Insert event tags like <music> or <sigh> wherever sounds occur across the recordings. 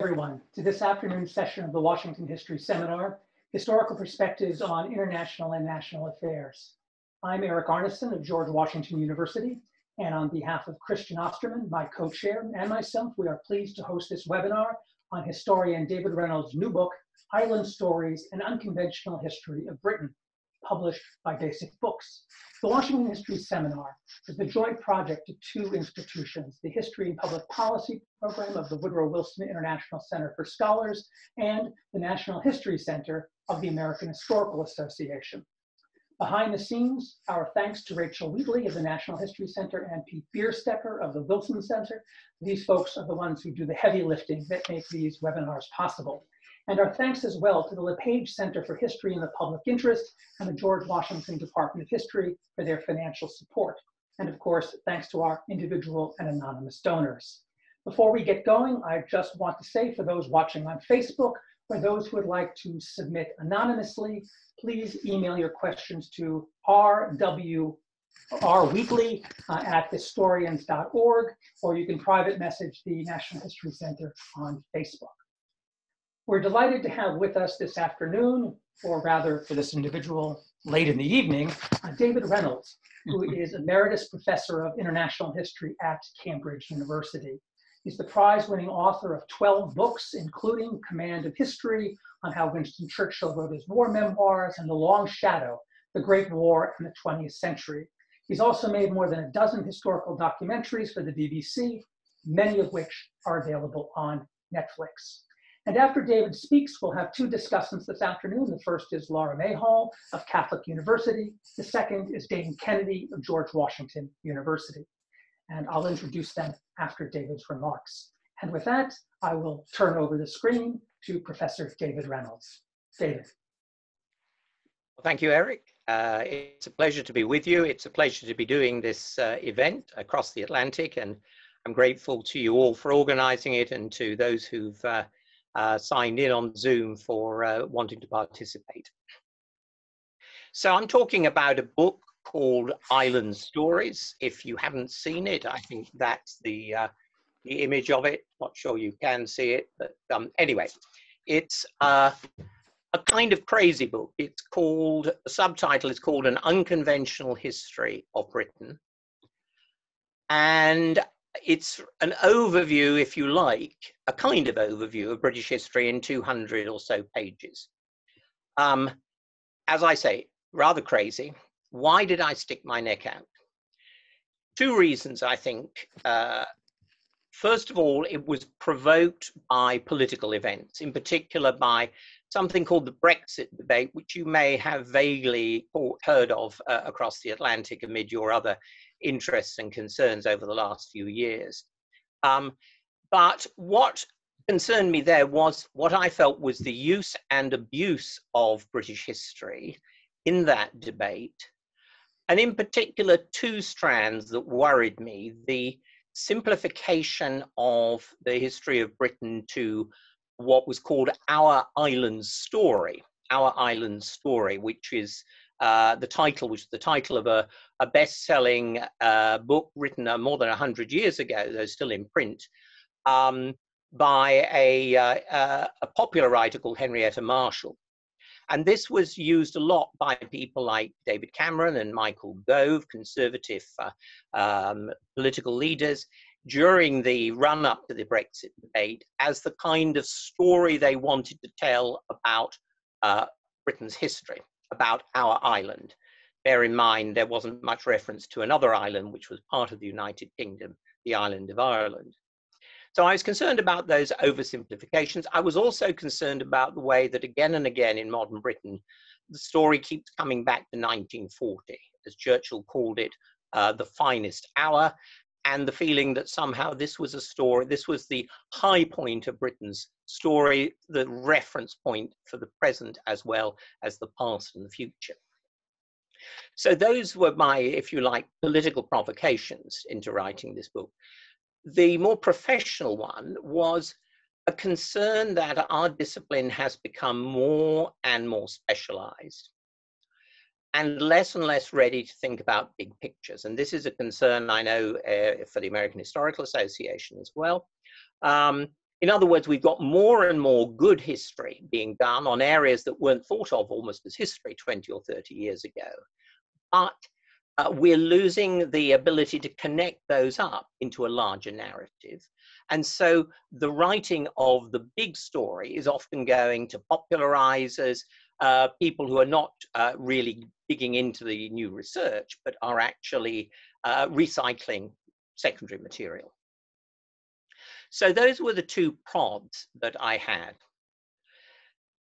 everyone to this afternoon's session of the Washington History Seminar, Historical Perspectives on International and National Affairs. I'm Eric Arnesen of George Washington University, and on behalf of Christian Ostermann, my co-chair, and myself, we are pleased to host this webinar on historian David Reynolds' new book, Island Stories, An Unconventional History of Britain, published by Basic Books. The Washington History Seminar is the joint project of two institutions, the History and Public Policy Program of the Woodrow Wilson International Center for Scholars and the National History Center of the American Historical Association. Behind the scenes, our thanks to Rachel Wheatley of the National History Center and Pete Bierstecker of the Wilson Center. These folks are the ones who do the heavy lifting that make these webinars possible. And our thanks as well to the LePage Center for History and the Public Interest and the George Washington Department of History for their financial support. And of course, thanks to our individual and anonymous donors. Before we get going, I just want to say for those watching on Facebook, or those who would like to submit anonymously, please email your questions to rw rwheatley uh, at historians.org, or you can private message the National History Center on Facebook. We're delighted to have with us this afternoon, or rather for this individual late in the evening, uh, David Reynolds, who <laughs> is Emeritus Professor of International History at Cambridge University. He's the prize-winning author of 12 books, including Command of History, on how Winston Churchill wrote his war memoirs, and The Long Shadow, The Great War and the 20th Century. He's also made more than a dozen historical documentaries for the BBC, many of which are available on Netflix. And after David speaks, we'll have two discussants this afternoon. The first is Laura Mayhall of Catholic University. The second is Dane Kennedy of George Washington University. And I'll introduce them after David's remarks. And with that, I will turn over the screen to Professor David Reynolds. David. Well, thank you, Eric. Uh, it's a pleasure to be with you. It's a pleasure to be doing this uh, event across the Atlantic, and I'm grateful to you all for organizing it and to those who've uh, uh, signed in on Zoom for uh, wanting to participate. So I'm talking about a book called Island Stories. If you haven't seen it, I think that's the, uh, the image of it. Not sure you can see it, but um, anyway, it's uh, a kind of crazy book. It's called, the subtitle is called An Unconventional History of Britain. And it's an overview, if you like, a kind of overview of British history in 200 or so pages. Um, as I say, rather crazy. Why did I stick my neck out? Two reasons, I think. Uh, first of all, it was provoked by political events, in particular by something called the Brexit debate, which you may have vaguely heard of uh, across the Atlantic amid your other interests and concerns over the last few years. Um, but what concerned me there was what I felt was the use and abuse of British history in that debate. And in particular, two strands that worried me the simplification of the history of Britain to what was called Our Island Story, Our Island Story, which is uh, the title, which is the title of a, a best-selling uh, book written uh, more than 100 years ago, though still in print, um, by a, uh, uh, a popular writer called Henrietta Marshall. And this was used a lot by people like David Cameron and Michael Gove, conservative um, political leaders, during the run up to the Brexit debate as the kind of story they wanted to tell about Britain's history about our island. Bear in mind, there wasn't much reference to another island which was part of the United Kingdom, the island of Ireland. So I was concerned about those oversimplifications. I was also concerned about the way that again and again in modern Britain, the story keeps coming back to 1940, as Churchill called it, uh, the finest hour, and the feeling that somehow this was a story, this was the high point of Britain's story, the reference point for the present as well as the past and the future. So those were my, if you like, political provocations into writing this book. The more professional one was a concern that our discipline has become more and more specialized and less and less ready to think about big pictures. And this is a concern I know uh, for the American Historical Association as well. Um, in other words, we've got more and more good history being done on areas that weren't thought of almost as history 20 or 30 years ago. But uh, we're losing the ability to connect those up into a larger narrative. And so the writing of the big story is often going to popularizers, uh, people who are not uh, really digging into the new research, but are actually uh, recycling secondary material. So those were the two prods that I had.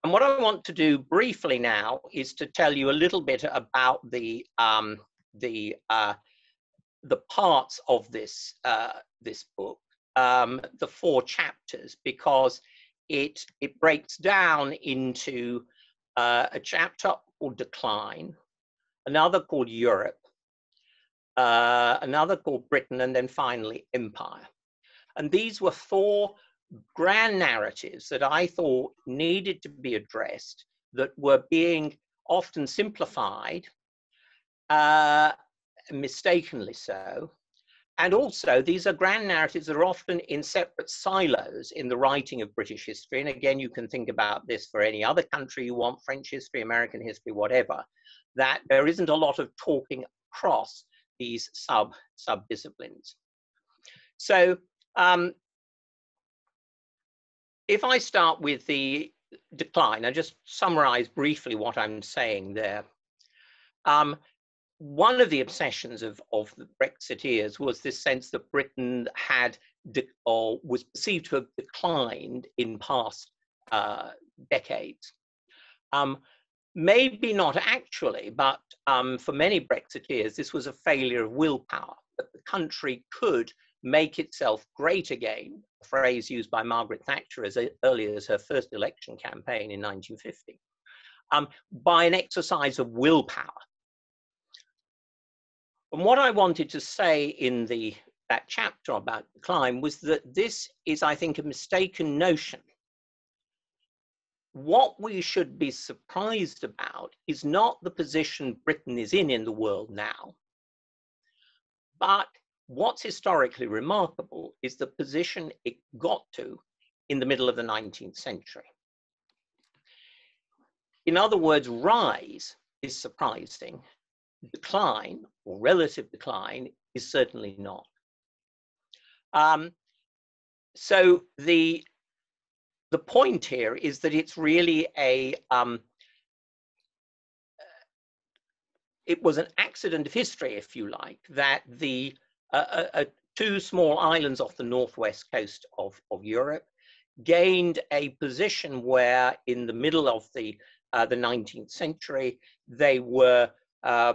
And what I want to do briefly now is to tell you a little bit about the um, the uh, the parts of this uh, this book, um, the four chapters, because it it breaks down into uh, a chapter called Decline, another called Europe, uh, another called Britain, and then finally Empire. And these were four grand narratives that I thought needed to be addressed that were being often simplified uh, mistakenly so. And also, these are grand narratives that are often in separate silos in the writing of British history. And again, you can think about this for any other country you want French history, American history, whatever that there isn't a lot of talking across these sub sub disciplines. So, um, if I start with the decline, I just summarize briefly what I'm saying there. Um, one of the obsessions of, of the Brexiteers was this sense that Britain had or was perceived to have declined in past uh, decades. Um, maybe not actually, but um, for many Brexiteers, this was a failure of willpower, that the country could make itself great again, a phrase used by Margaret Thatcher as early as her first election campaign in 1950, um, by an exercise of willpower and what I wanted to say in the that chapter about decline was that this is, I think, a mistaken notion. What we should be surprised about is not the position Britain is in in the world now, but what's historically remarkable is the position it got to in the middle of the 19th century. In other words, rise is surprising decline or relative decline is certainly not. Um, so the the point here is that it's really a um, it was an accident of history, if you like, that the uh, uh, uh, two small islands off the northwest coast of, of Europe gained a position where, in the middle of the uh, the 19th century, they were uh,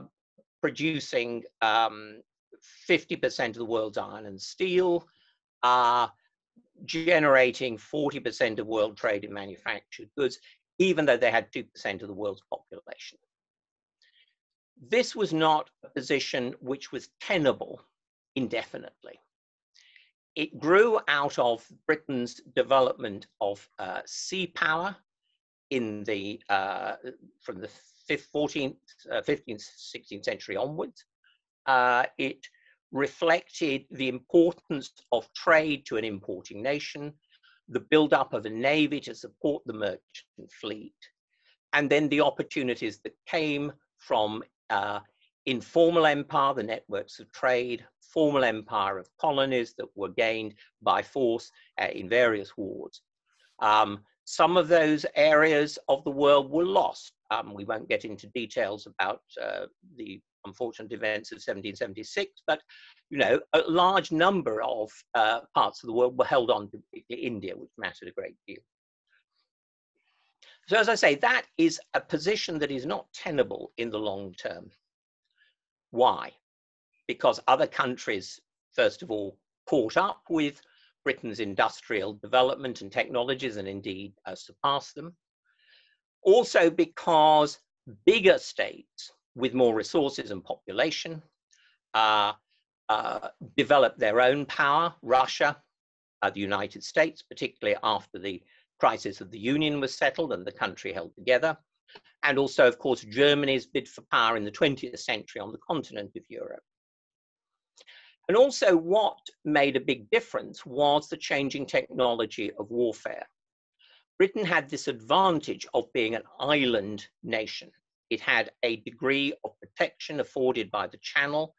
producing 50% um, of the world's iron and steel, uh, generating 40% of world trade in manufactured goods, even though they had 2% of the world's population. This was not a position which was tenable indefinitely. It grew out of Britain's development of uh, sea power in the uh, from the 14th, uh, 15th, 16th century onwards. Uh, it reflected the importance of trade to an importing nation, the build-up of a navy to support the merchant fleet, and then the opportunities that came from uh, informal empire, the networks of trade, formal empire of colonies that were gained by force uh, in various wars. Um, some of those areas of the world were lost. Um, we won't get into details about uh, the unfortunate events of 1776, but you know, a large number of uh, parts of the world were held on to India, which mattered a great deal. So as I say, that is a position that is not tenable in the long term. Why? Because other countries, first of all, caught up with Britain's industrial development and technologies and indeed uh, surpassed them. Also because bigger states with more resources and population uh, uh, developed their own power. Russia, uh, the United States, particularly after the crisis of the Union was settled and the country held together. And also, of course, Germany's bid for power in the 20th century on the continent of Europe. And also, what made a big difference was the changing technology of warfare. Britain had this advantage of being an island nation. It had a degree of protection afforded by the Channel,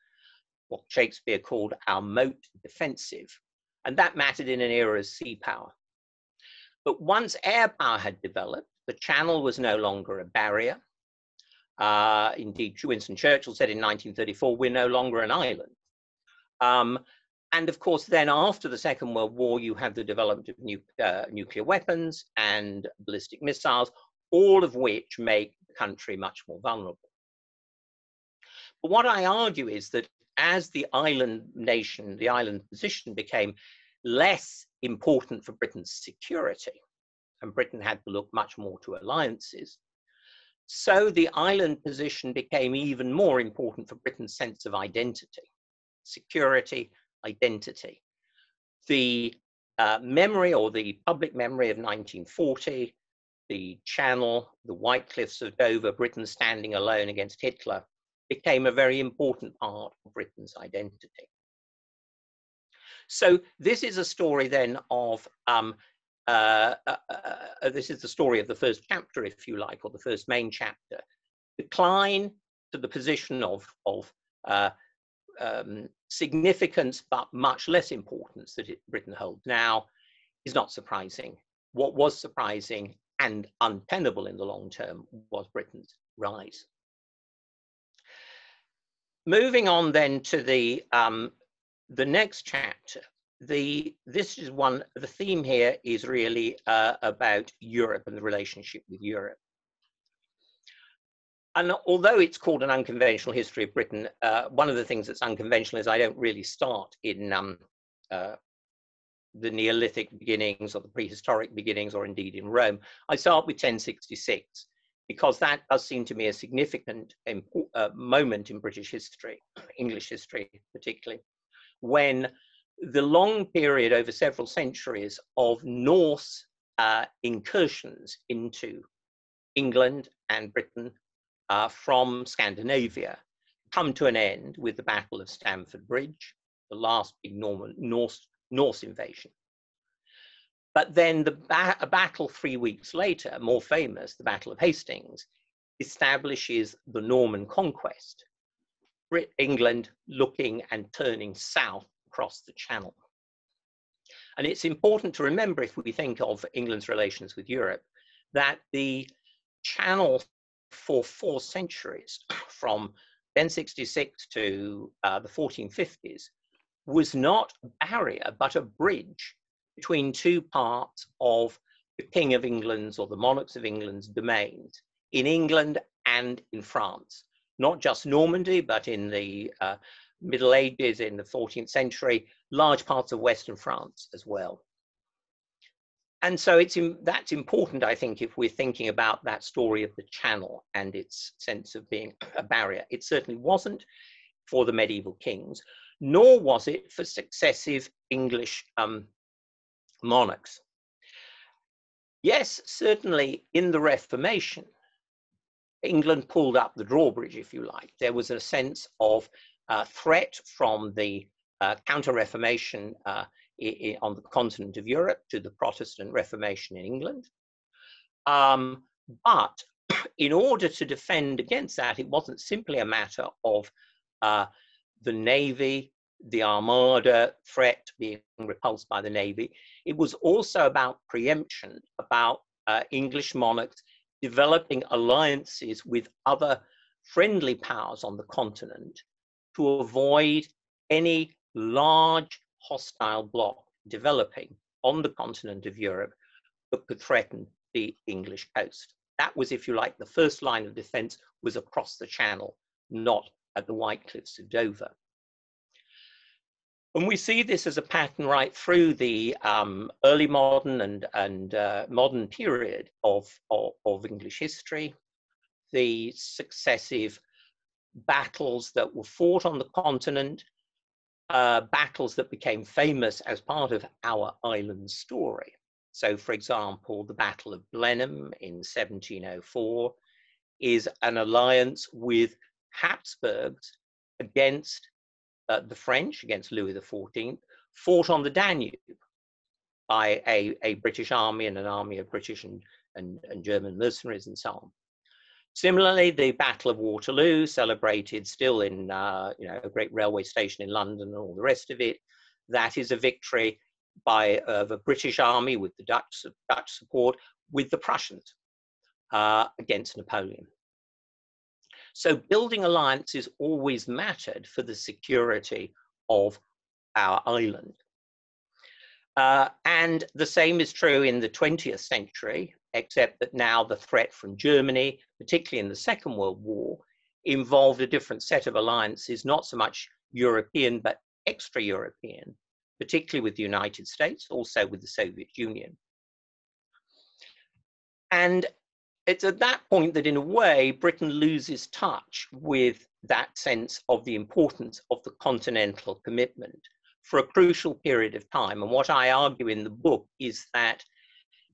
what Shakespeare called our moat defensive, and that mattered in an era of sea power. But once air power had developed, the Channel was no longer a barrier. Uh, indeed, Winston Churchill said in 1934, we're no longer an island. Um, and of course, then after the Second World War, you have the development of nu uh, nuclear weapons and ballistic missiles, all of which make the country much more vulnerable. But what I argue is that as the island nation, the island position became less important for Britain's security, and Britain had to look much more to alliances, so the island position became even more important for Britain's sense of identity security, identity. The uh, memory or the public memory of 1940, the Channel, the White Cliffs of Dover, Britain standing alone against Hitler, became a very important part of Britain's identity. So this is a story then of, um, uh, uh, uh, this is the story of the first chapter, if you like, or the first main chapter. Decline to the position of, of uh, um, significance, but much less importance that it, Britain holds now is not surprising. What was surprising and untenable in the long term was Britain's rise. Moving on then to the um, the next chapter, the this is one the theme here is really uh, about Europe and the relationship with Europe and although it's called an unconventional history of Britain, uh, one of the things that's unconventional is I don't really start in um, uh, the Neolithic beginnings or the prehistoric beginnings, or indeed in Rome. I start with 1066 because that does seem to me a significant uh, moment in British history, English history particularly, when the long period over several centuries of Norse uh, incursions into England and Britain uh, from Scandinavia come to an end with the Battle of Stamford Bridge, the last big Norman, Norse, Norse invasion. But then the ba a battle three weeks later, more famous, the Battle of Hastings, establishes the Norman conquest. Brit England looking and turning south across the Channel. And it's important to remember, if we think of England's relations with Europe, that the Channel for four centuries, <clears throat> from 1066 to uh, the 1450s, was not a barrier, but a bridge between two parts of the King of England's or the monarchs of England's domains in England and in France. Not just Normandy, but in the uh, Middle Ages, in the 14th century, large parts of Western France as well and so it's that's important, I think, if we're thinking about that story of the channel and its sense of being a barrier. It certainly wasn't for the medieval kings, nor was it for successive English um, monarchs. Yes, certainly in the Reformation, England pulled up the drawbridge, if you like. There was a sense of uh, threat from the uh, Counter-Reformation uh, on the continent of Europe to the Protestant Reformation in England. Um, but <clears throat> in order to defend against that, it wasn't simply a matter of uh, the Navy, the Armada threat being repulsed by the Navy. It was also about preemption, about uh, English monarchs developing alliances with other friendly powers on the continent to avoid any large hostile bloc developing on the continent of Europe that could threaten the English coast. That was, if you like, the first line of defense was across the channel, not at the White Cliffs of Dover. And we see this as a pattern right through the um, early modern and, and uh, modern period of, of, of English history, the successive battles that were fought on the continent uh, battles that became famous as part of our island story. So, for example, the Battle of Blenheim in 1704 is an alliance with Habsburgs against uh, the French against Louis XIV, fought on the Danube by a, a British army and an army of British and, and, and German mercenaries and so on. Similarly, the Battle of Waterloo, celebrated still in uh, you know a great railway station in London and all the rest of it, that is a victory by the British army with the Dutch Dutch support with the Prussians uh, against Napoleon. So building alliances always mattered for the security of our island. Uh, and the same is true in the 20th century, except that now the threat from Germany, particularly in the Second World War, involved a different set of alliances, not so much European, but extra European, particularly with the United States, also with the Soviet Union. And it's at that point that, in a way, Britain loses touch with that sense of the importance of the continental commitment for a crucial period of time. And what I argue in the book is that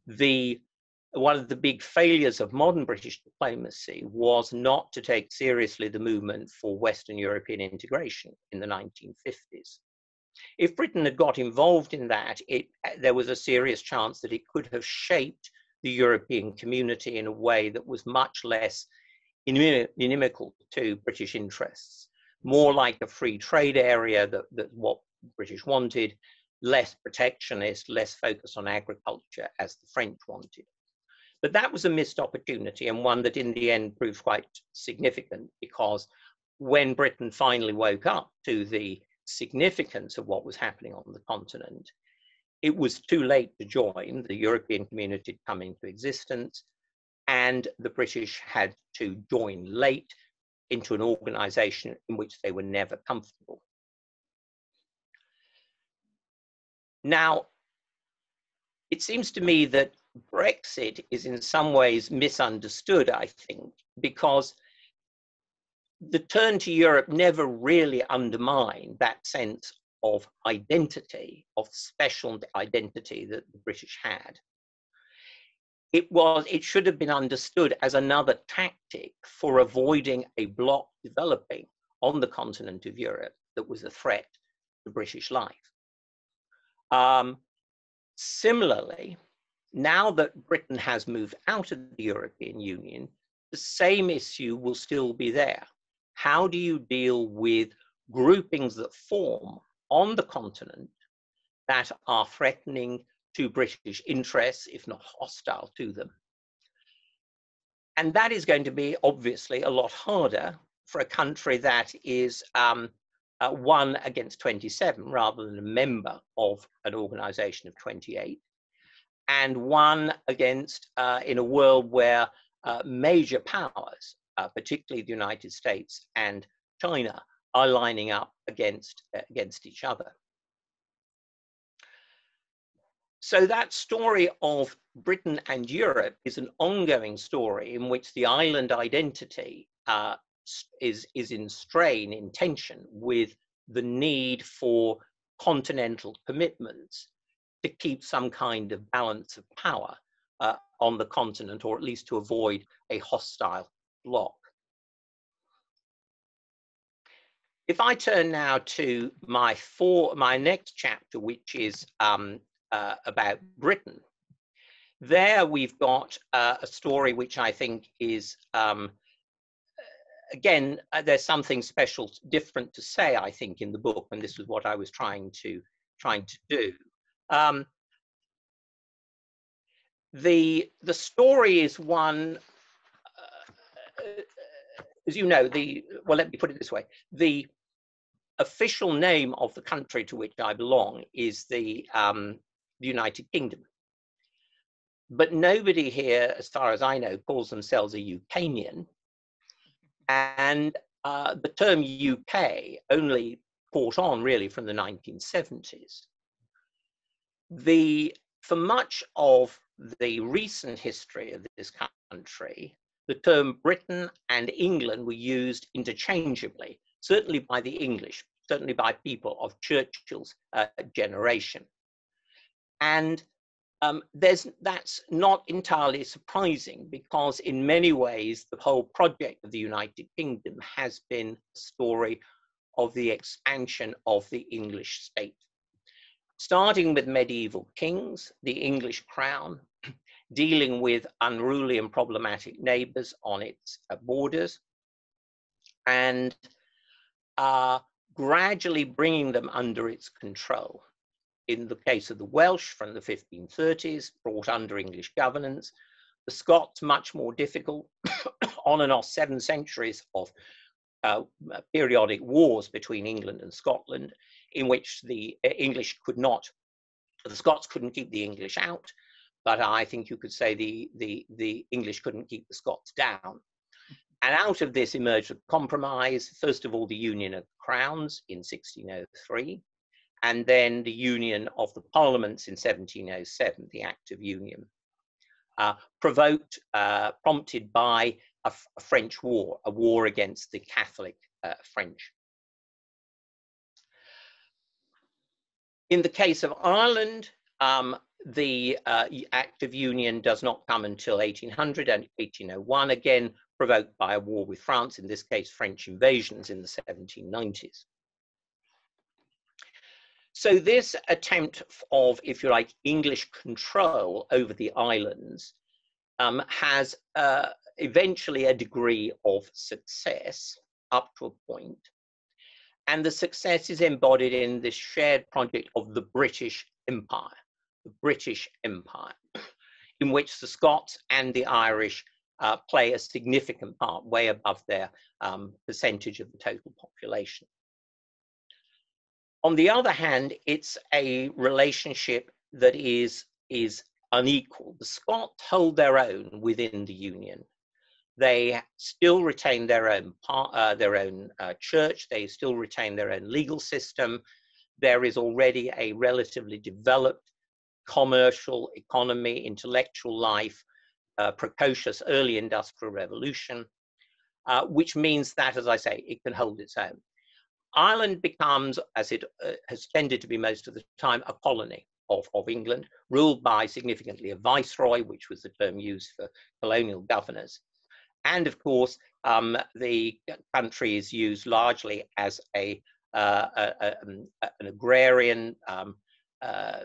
the one of the big failures of modern British diplomacy was not to take seriously the movement for Western European integration in the 1950s. If Britain had got involved in that, it, there was a serious chance that it could have shaped the European community in a way that was much less inimical to British interests, more like a free trade area that, that what British wanted, less protectionist, less focused on agriculture as the French wanted. But that was a missed opportunity and one that in the end proved quite significant because when Britain finally woke up to the significance of what was happening on the continent, it was too late to join. The European community had come into existence, and the British had to join late into an organization in which they were never comfortable. Now, it seems to me that Brexit is in some ways misunderstood, I think, because the turn to Europe never really undermined that sense of identity, of special identity that the British had. It was, it should have been understood as another tactic for avoiding a bloc developing on the continent of Europe that was a threat to British life. Um, similarly, now that Britain has moved out of the European Union, the same issue will still be there. How do you deal with groupings that form on the continent that are threatening to British interests, if not hostile to them. And that is going to be obviously a lot harder for a country that is um, uh, one against 27 rather than a member of an organization of 28, and one against uh, in a world where uh, major powers, uh, particularly the United States and China, are lining up against, uh, against each other. So that story of Britain and Europe is an ongoing story in which the island identity uh, is, is in strain, in tension with the need for continental commitments to keep some kind of balance of power uh, on the continent, or at least to avoid a hostile bloc. If I turn now to my four, my next chapter, which is um, uh, about Britain, there we've got uh, a story which I think is, um, again, uh, there's something special, different to say, I think, in the book, and this was what I was trying to trying to do. Um, the the story is one uh, as you know, the well, let me put it this way: the official name of the country to which I belong is the, um, the United Kingdom. But nobody here, as far as I know, calls themselves a Ukanian. And uh, the term UK only caught on really from the 1970s. The, for much of the recent history of this country, the term Britain and England were used interchangeably, certainly by the English, certainly by people of Churchill's uh, generation. And um, there's, that's not entirely surprising because in many ways the whole project of the United Kingdom has been a story of the expansion of the English state. Starting with medieval kings, the English crown, <clears throat> dealing with unruly and problematic neighbors on its uh, borders, and uh, gradually bringing them under its control. In the case of the Welsh from the 1530s, brought under English governance, the Scots much more difficult, <clears throat> on and off seven centuries of uh, periodic wars between England and Scotland, in which the uh, English could not, the Scots couldn't keep the English out, but I think you could say the, the, the English couldn't keep the Scots down. And out of this emerged a compromise, first of all, the Union of Crowns in 1603, and then the Union of the Parliaments in 1707, the Act of Union, uh, provoked, uh, prompted by a, French war, a war against the Catholic uh, French. In the case of Ireland, um, the uh, Act of Union does not come until 1800 and 1801, again provoked by a war with France, in this case French invasions in the 1790s. So this attempt of, if you like, English control over the islands um, has uh, eventually a degree of success up to a point. And the success is embodied in this shared project of the British Empire, the British Empire, in which the Scots and the Irish uh, play a significant part, way above their um, percentage of the total population. On the other hand, it's a relationship that is, is unequal. The Scots hold their own within the Union. They still retain their own part, uh, their own uh, church. They still retain their own legal system. There is already a relatively developed commercial economy, intellectual life, uh, precocious early industrial revolution, uh, which means that, as I say, it can hold its own. Ireland becomes, as it uh, has tended to be most of the time, a colony of, of England, ruled by significantly a viceroy, which was the term used for colonial governors. And of course, um, the country is used largely as a, uh, a, a um, an agrarian. Um, uh,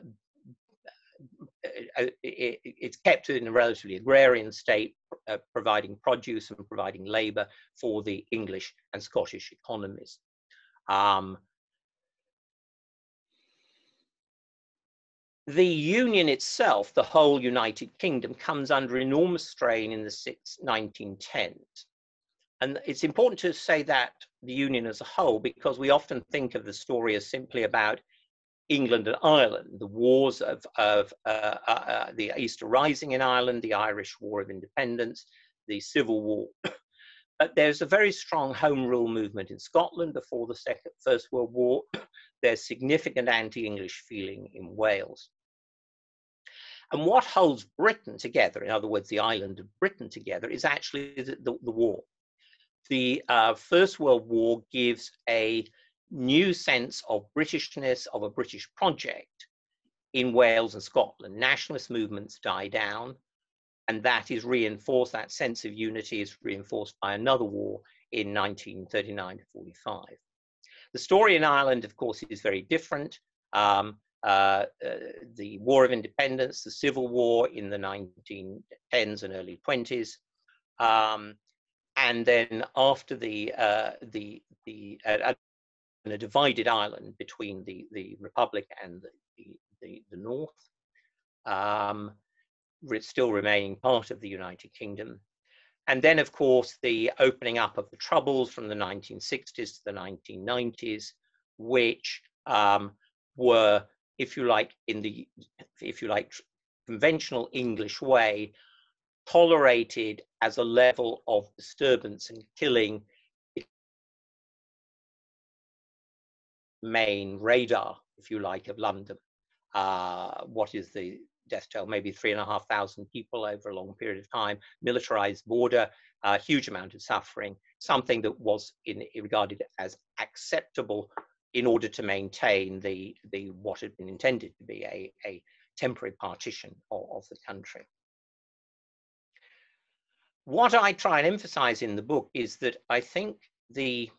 it, it, it's kept in a relatively agrarian state, uh, providing produce and providing labour for the English and Scottish economies. Um, the union itself, the whole United Kingdom, comes under enormous strain in the six, 1910s. And it's important to say that the union as a whole, because we often think of the story as simply about England and Ireland, the wars of, of uh, uh, uh, the Easter Rising in Ireland, the Irish War of Independence, the Civil War. <clears throat> but there's a very strong home rule movement in Scotland before the Second, First World War. <clears throat> There's significant anti-English feeling in Wales. And what holds Britain together, in other words, the island of Britain together, is actually the, the, the war. The uh, First World War gives a new sense of Britishness, of a British project in Wales and Scotland. Nationalist movements die down, and that is reinforced, that sense of unity is reinforced by another war in 1939 to 45. The story in Ireland, of course, is very different. Um, uh, the War of Independence, the Civil War in the 1910s and early 20s, um, and then after the uh, the the uh, a divided island between the the Republic and the the, the North, um, still remaining part of the United Kingdom. And then, of course, the opening up of the Troubles from the 1960s to the 1990s, which um, were if you like, in the, if you like, conventional English way, tolerated as a level of disturbance and killing main radar, if you like, of London. Uh, what is the death toll? Maybe three and a half thousand people over a long period of time, militarized border, a huge amount of suffering, something that was in, regarded as acceptable in order to maintain the, the what had been intended to be a, a temporary partition of, of the country. What I try and emphasize in the book is that I think the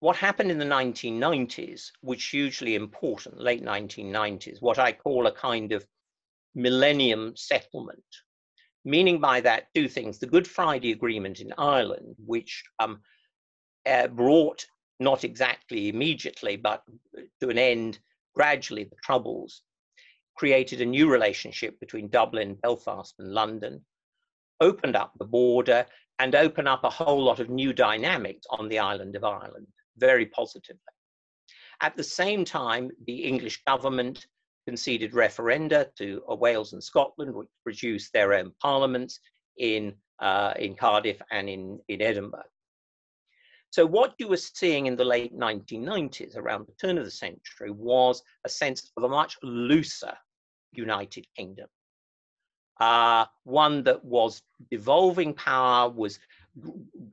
what happened in the 1990s was hugely important, late 1990s, what I call a kind of millennium settlement. Meaning by that two things the Good Friday Agreement in Ireland, which um, uh, brought not exactly immediately, but to an end gradually the Troubles, created a new relationship between Dublin, Belfast, and London, opened up the border, and opened up a whole lot of new dynamics on the island of Ireland, very positively. At the same time, the English government conceded referenda to uh, Wales and Scotland, which produced their own parliaments in, uh, in Cardiff and in, in Edinburgh. So what you were seeing in the late 1990s, around the turn of the century, was a sense of a much looser United Kingdom. Uh, one that was devolving power, was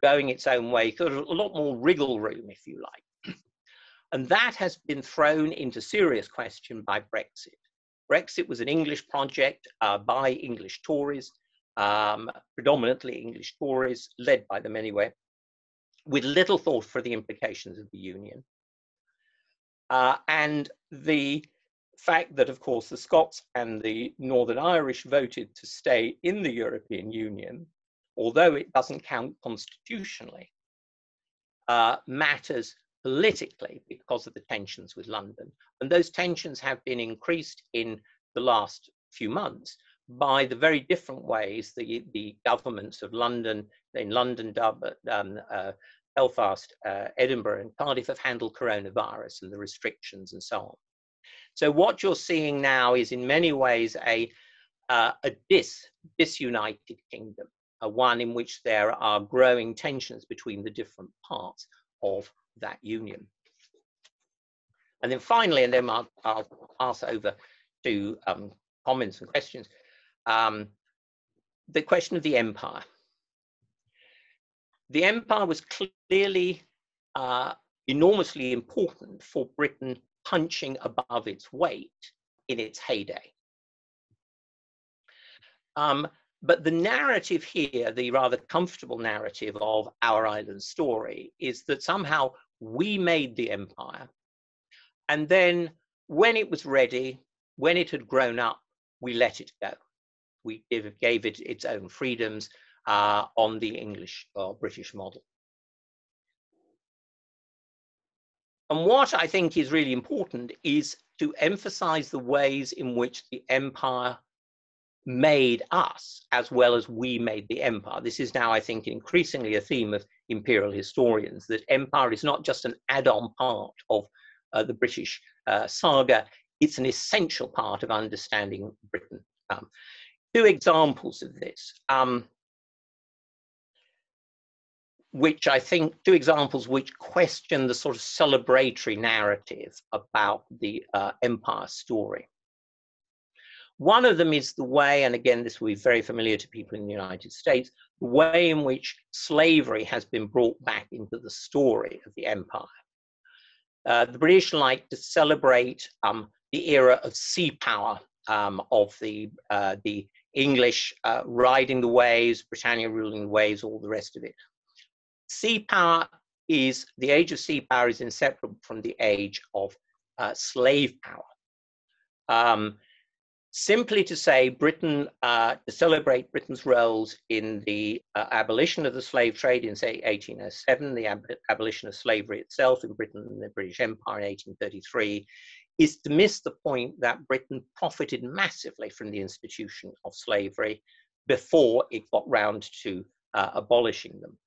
going its own way, sort of a lot more wriggle room, if you like. <clears throat> and that has been thrown into serious question by Brexit. Brexit was an English project uh, by English Tories, um, predominantly English Tories, led by them anyway, with little thought for the implications of the union. Uh, and the fact that, of course, the Scots and the Northern Irish voted to stay in the European Union, although it doesn't count constitutionally, uh, matters politically because of the tensions with London. And those tensions have been increased in the last few months by the very different ways the, the governments of London, in London, Dublin, um, uh, Belfast, uh, Edinburgh, and Cardiff have handled coronavirus and the restrictions and so on. So what you're seeing now is in many ways a, uh, a dis, disunited kingdom, a one in which there are growing tensions between the different parts of that union. And then finally, and then I'll, I'll pass over to um, comments and questions, um, the question of the empire. The empire was clearly uh, enormously important for Britain punching above its weight in its heyday. Um, but the narrative here, the rather comfortable narrative of our island story, is that somehow we made the empire. And then when it was ready, when it had grown up, we let it go. We gave, it its own freedoms uh, on the English or British model. And what I think is really important is to emphasize the ways in which the empire made us as well as we made the empire. This is now, I think, increasingly a theme of imperial historians that empire is not just an add on part of uh, the British uh, saga, it's an essential part of understanding Britain. Um, two examples of this. Um, which I think, two examples which question the sort of celebratory narrative about the uh, empire story. One of them is the way, and again, this will be very familiar to people in the United States, the way in which slavery has been brought back into the story of the empire. Uh, the British like to celebrate um, the era of sea power um, of the, uh, the English uh, riding the waves, Britannia ruling the waves, all the rest of it. Sea power is, the age of sea power is inseparable from the age of uh, slave power. Um, simply to say Britain, uh, to celebrate Britain's roles in the uh, abolition of the slave trade in, say, 1807, the ab abolition of slavery itself in Britain and the British Empire in 1833, is to miss the point that Britain profited massively from the institution of slavery before it got round to uh, abolishing them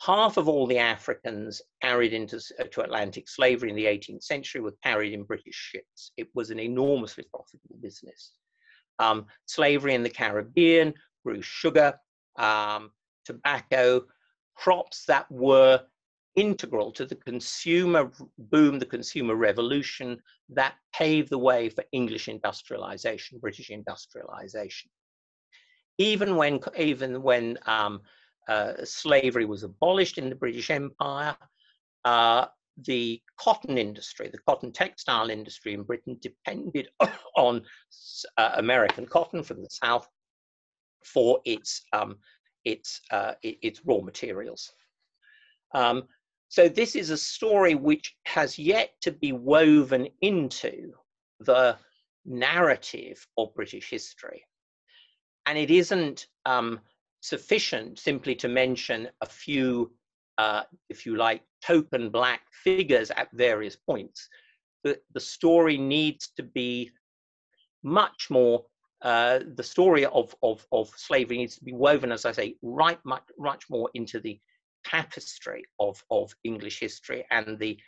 half of all the Africans carried into uh, to Atlantic slavery in the 18th century were carried in British ships. It was an enormously profitable business. Um, slavery in the Caribbean grew sugar, um, tobacco, crops that were integral to the consumer boom, the consumer revolution that paved the way for English industrialization, British industrialization. Even when, even when um, uh, slavery was abolished in the British Empire, uh, the cotton industry, the cotton textile industry in Britain depended <coughs> on uh, American cotton from the South for its, um, its, uh, its raw materials. Um, So this is a story which has yet to be woven into the narrative of British history. And it isn't um, sufficient simply to mention a few, uh, if you like, token black figures at various points. The, the story needs to be much more, uh, the story of, of, of slavery needs to be woven, as I say, right much, much more into the tapestry of, of English history and the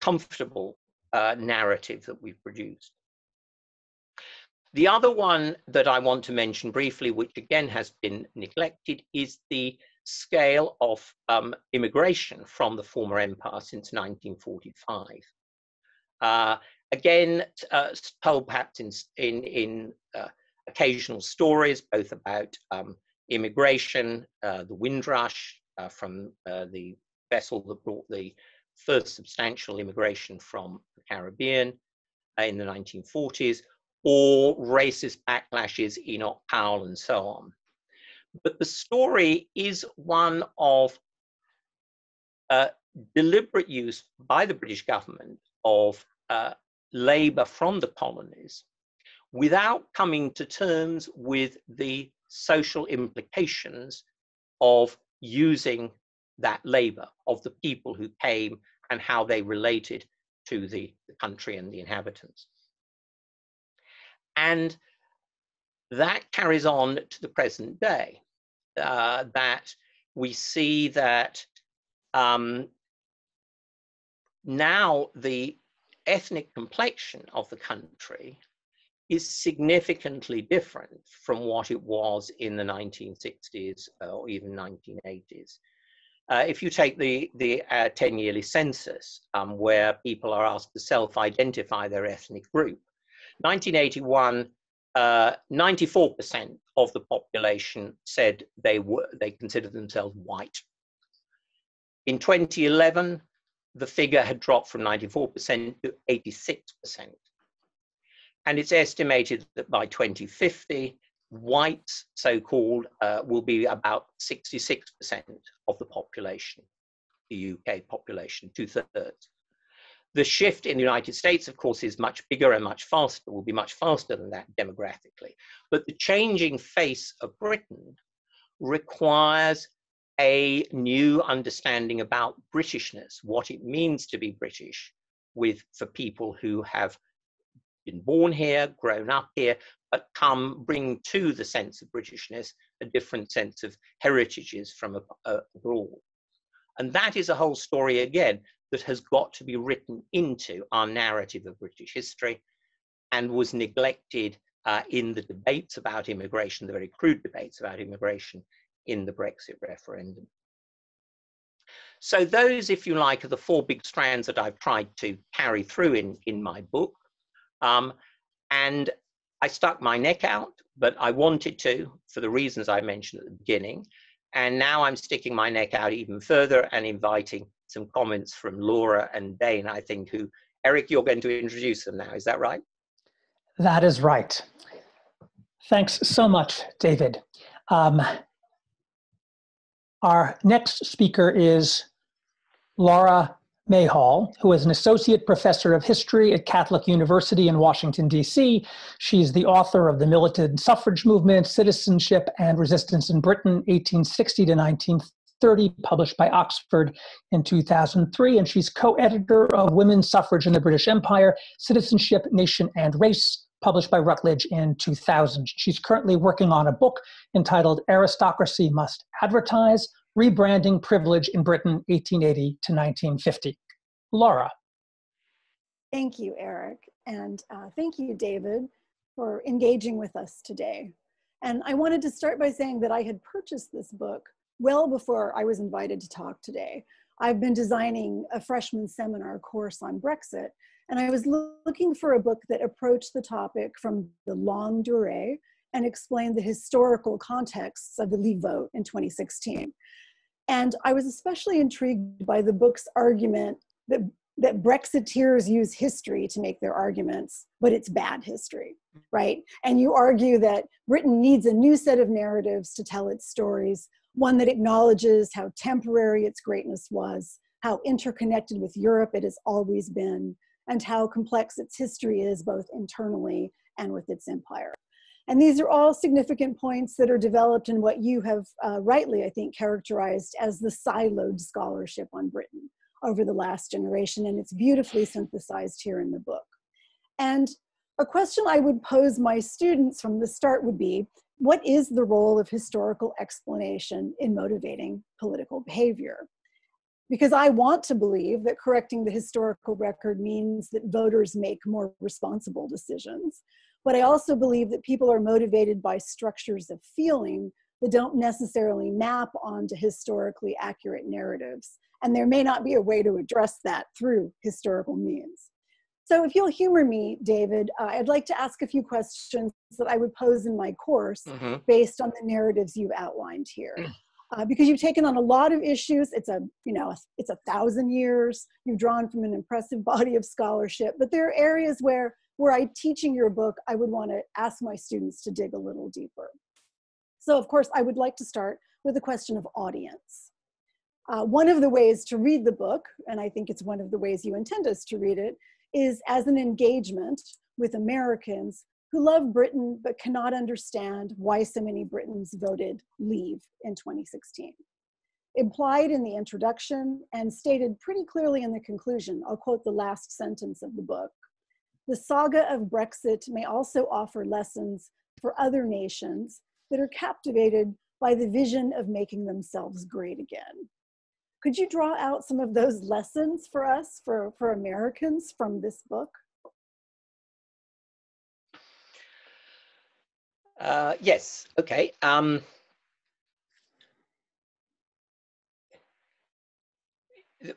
comfortable uh, narrative that we've produced. The other one that I want to mention briefly, which again has been neglected, is the scale of um, immigration from the former empire since 1945. Uh, again, uh, told perhaps in, in, in uh, occasional stories, both about um, immigration, uh, the Windrush uh, from uh, the vessel that brought the first substantial immigration from the Caribbean in the 1940s, or racist backlashes, Enoch Powell, and so on. But the story is one of uh, deliberate use by the British government of uh, labor from the colonies without coming to terms with the social implications of using that labor, of the people who came and how they related to the, the country and the inhabitants. And that carries on to the present day, uh, that we see that um, now the ethnic complexion of the country is significantly different from what it was in the 1960s or even 1980s. Uh, if you take the, the uh, 10 yearly census, um, where people are asked to self identify their ethnic group, 1981, 94% uh, of the population said they were they considered themselves white. In 2011, the figure had dropped from 94% to 86%. And it's estimated that by 2050, whites, so-called, uh, will be about 66% of the population, the UK population, two-thirds. The shift in the United States, of course, is much bigger and much faster, will be much faster than that demographically. But the changing face of Britain requires a new understanding about Britishness, what it means to be British, with for people who have been born here, grown up here, but come bring to the sense of Britishness a different sense of heritages from abroad. And that is a whole story again that has got to be written into our narrative of British history and was neglected uh, in the debates about immigration, the very crude debates about immigration in the Brexit referendum. So those, if you like, are the four big strands that I've tried to carry through in, in my book. Um, and I stuck my neck out, but I wanted to, for the reasons I mentioned at the beginning. And now I'm sticking my neck out even further and inviting some comments from Laura and Dane, I think, who, Eric, you're going to introduce them now. Is that right? That is right. Thanks so much, David. Um, our next speaker is Laura Mayhall, who is an associate professor of history at Catholic University in Washington, D.C. She's the author of The Militant Suffrage Movement, Citizenship and Resistance in Britain, 1860 to 1930, published by Oxford in 2003. And she's co editor of Women's Suffrage in the British Empire, Citizenship, Nation, and Race, published by Routledge in 2000. She's currently working on a book entitled Aristocracy Must Advertise Rebranding Privilege in Britain, 1880 to 1950. Laura. Thank you, Eric. And uh, thank you, David, for engaging with us today. And I wanted to start by saying that I had purchased this book well before I was invited to talk today. I've been designing a freshman seminar course on Brexit, and I was looking for a book that approached the topic from the longue durée and explained the historical contexts of the Leave vote in 2016. And I was especially intrigued by the book's argument that, that Brexiteers use history to make their arguments, but it's bad history, right? And you argue that Britain needs a new set of narratives to tell its stories, one that acknowledges how temporary its greatness was, how interconnected with Europe it has always been, and how complex its history is both internally and with its empire. And these are all significant points that are developed in what you have uh, rightly, I think, characterized as the siloed scholarship on Britain over the last generation, and it's beautifully synthesized here in the book. And a question I would pose my students from the start would be, what is the role of historical explanation in motivating political behavior? Because I want to believe that correcting the historical record means that voters make more responsible decisions. But I also believe that people are motivated by structures of feeling that don't necessarily map onto historically accurate narratives. And there may not be a way to address that through historical means. So if you'll humor me, David, uh, I'd like to ask a few questions that I would pose in my course mm-hmm. based on the narratives you've outlined here. Uh, because you've taken on a lot of issues. It's a, you know, it's a thousand years. You've drawn from an impressive <laughs> body of scholarship, but there are areas where, where I teaching your book, I would want to ask my students to dig a little deeper. So of course, I would like to start with the question of audience. Uh, one of the ways to read the book, and I think it's one of the ways you intend us to read it, is as an engagement with Americans who love Britain but cannot understand why so many Britons voted leave in 2016. Implied in the introduction and stated pretty clearly in the conclusion, I'll quote the last sentence of the book. The saga of Brexit may also offer lessons for other nations that are captivated by the vision of making themselves great again. Could you draw out some of those lessons for us, for, for Americans from this book? Uh, yes, okay. Um, the,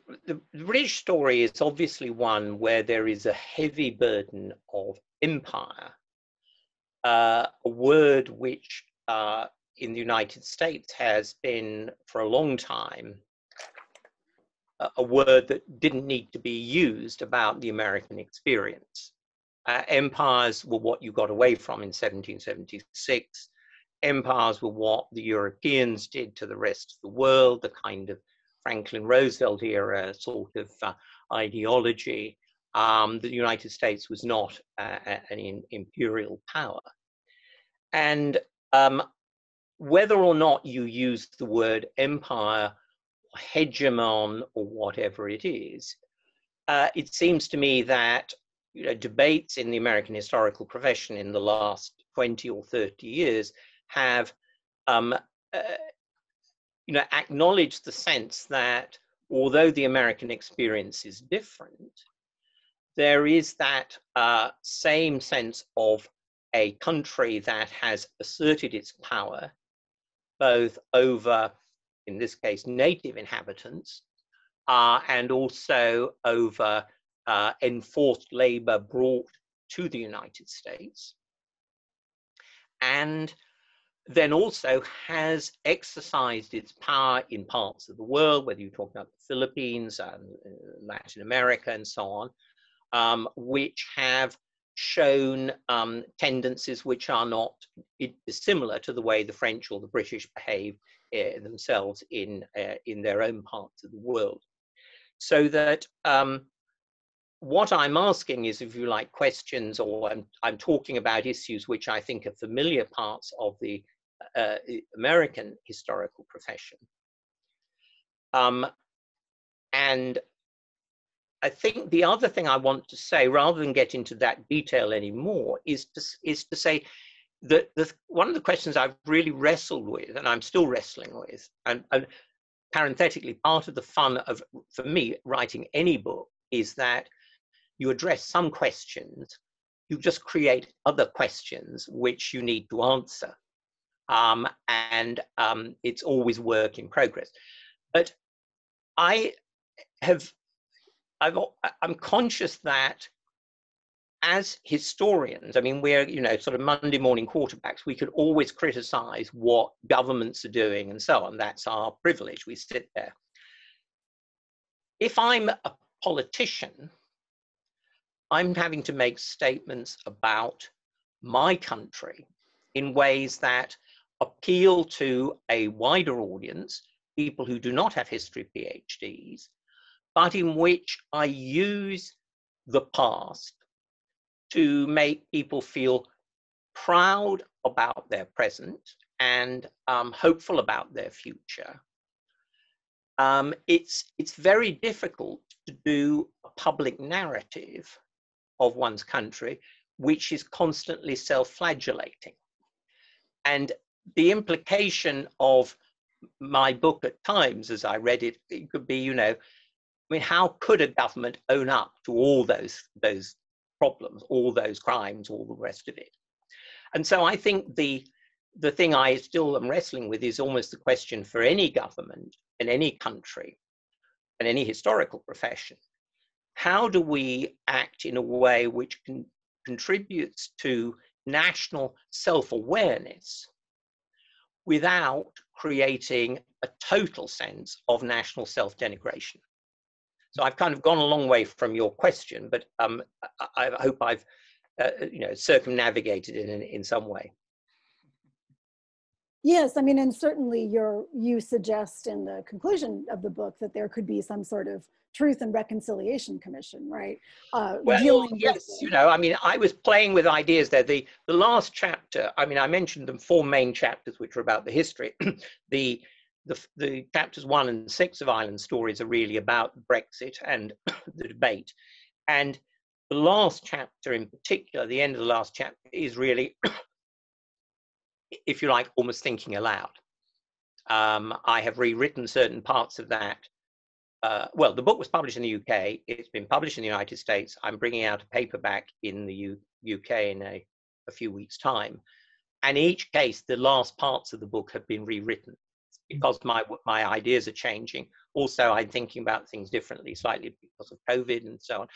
the, British story is obviously one where there is a heavy burden of empire, uh, a word which uh, in the United States has been for a long time a word that didn't need to be used about the American experience. Uh, empires were what you got away from in 1776. Empires were what the Europeans did to the rest of the world, the kind of Franklin Roosevelt era sort of uh, ideology. Um, the United States was not uh, an imperial power. And um, whether or not you use the word empire hegemon or whatever it is, uh, it seems to me that you know, debates in the American historical profession in the last 20 or 30 years have um, uh, you know, acknowledged the sense that although the American experience is different, there is that uh, same sense of a country that has asserted its power both over in this case, native inhabitants, uh, and also over uh, enforced labor brought to the United States. And then also has exercised its power in parts of the world, whether you talk about the Philippines, and uh, Latin America, and so on, um, which have shown um, tendencies which are not dissimilar to the way the French or the British behave uh, themselves in, uh, in their own parts of the world. So that um, what I'm asking is, if you like, questions, or I'm, I'm talking about issues which I think are familiar parts of the uh, American historical profession. Um, and I think the other thing I want to say, rather than get into that detail anymore, is to, is to say that the, one of the questions I've really wrestled with, and I'm still wrestling with, and, and parenthetically, part of the fun of, for me, writing any book is that you address some questions, you just create other questions which you need to answer. Um, and um, it's always work in progress. But I have I've, I'm conscious that as historians, I mean, we're, you know, sort of Monday morning quarterbacks, we could always criticize what governments are doing and so on. That's our privilege. We sit there. If I'm a politician, I'm having to make statements about my country in ways that appeal to a wider audience, people who do not have history PhDs, but in which I use the past to make people feel proud about their present and um, hopeful about their future. Um, it's, it's very difficult to do a public narrative of one's country which is constantly self-flagellating. And the implication of my book at times, as I read it, it could be, you know, I mean, how could a government own up to all those those problems, all those crimes, all the rest of it? And so I think the the thing I still am wrestling with is almost the question for any government in any country and any historical profession. How do we act in a way which contributes to national self-awareness without creating a total sense of national self-denigration. So I've kind of gone a long way from your question, but um, I, I, hope I've uh, you know circumnavigated it in, in some way. Yes, I mean, and certainly you you suggest in the conclusion of the book that there could be some sort of Truth and Reconciliation Commission, right? Uh, well, yes, you know, I mean, I was playing with ideas there. The the last chapter, I mean, I mentioned them four main chapters, which are about the history. <clears throat> the the, the chapters one and six of Island Stories are really about Brexit and <coughs> the debate. And the last chapter in particular, the end of the last chapter, is really, <coughs> if you like, almost thinking aloud. Um, I have rewritten certain parts of that uh, well, the book was published in the UK. It's been published in the United States. I'm bringing out a paperback in the U UK in a, a few weeks' time. And in each case, the last parts of the book have been rewritten because my my ideas are changing. Also, I'm thinking about things differently, slightly because of COVID and so on.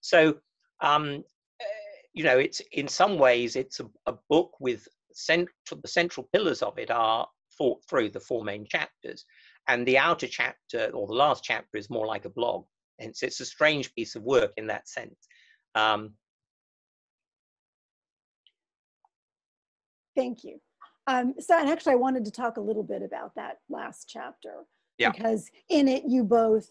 So, um, eh, you know, it's in some ways it's a, a book with central the central pillars of it are thought through the four main chapters, and the outer chapter or the last chapter is more like a blog. And so it's a strange piece of work in that sense. Um, thank you um, so and actually i wanted to talk a little bit about that last chapter yeah. because in it you both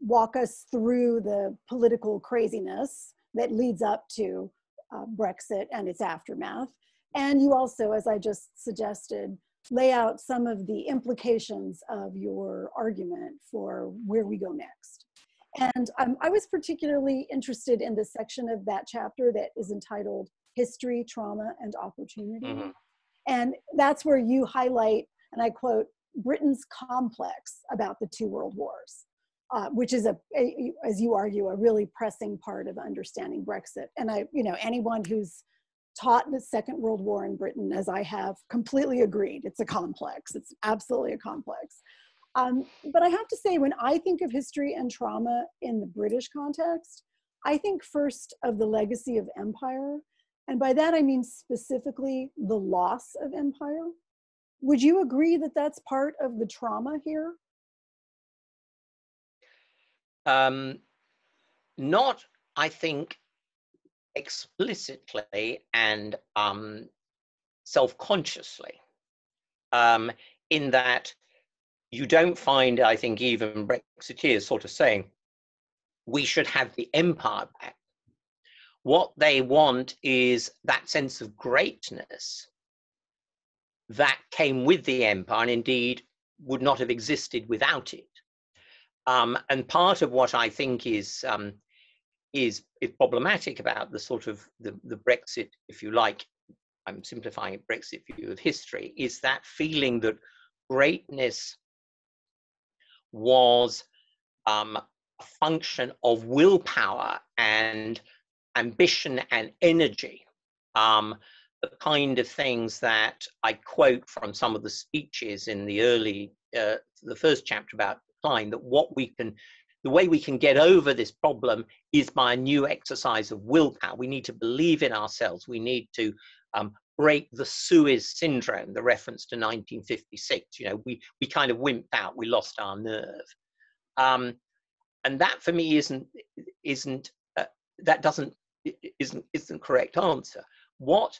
walk us through the political craziness that leads up to uh, brexit and its aftermath and you also as i just suggested lay out some of the implications of your argument for where we go next. And um, I was particularly interested in the section of that chapter that is entitled History, Trauma, and Opportunity. Mm-hmm. And that's where you highlight, and I quote, Britain's complex about the two world wars, uh, which is a, a, as you argue, a really pressing part of understanding Brexit. And I, you know, anyone who's taught the Second World War in Britain, as I have, completely agreed. It's a complex. It's absolutely a complex. Um, but I have to say, when I think of history and trauma in the British context, I think first of the legacy of empire. And by that, I mean specifically the loss of empire. Would you agree that that's part of the trauma here? Um, not, I think, explicitly and um, self-consciously um, in that you don't find, I think, even Brexiteers sort of saying, we should have the empire back. What they want is that sense of greatness that came with the empire and indeed would not have existed without it. Um, and part of what I think is um, is, is problematic about the sort of the, the Brexit, if you like, I'm simplifying it, Brexit view of history, is that feeling that greatness was um, a function of willpower and ambition and energy. Um, the kind of things that I quote from some of the speeches in the early, uh, the first chapter about decline, that what we can the way we can get over this problem is by a new exercise of willpower. We need to believe in ourselves. We need to um, break the Suez syndrome, the reference to 1956. You know, we, we kind of wimped out, we lost our nerve. Um, and that for me isn't, isn't uh, that doesn't, isn't, isn't correct answer. What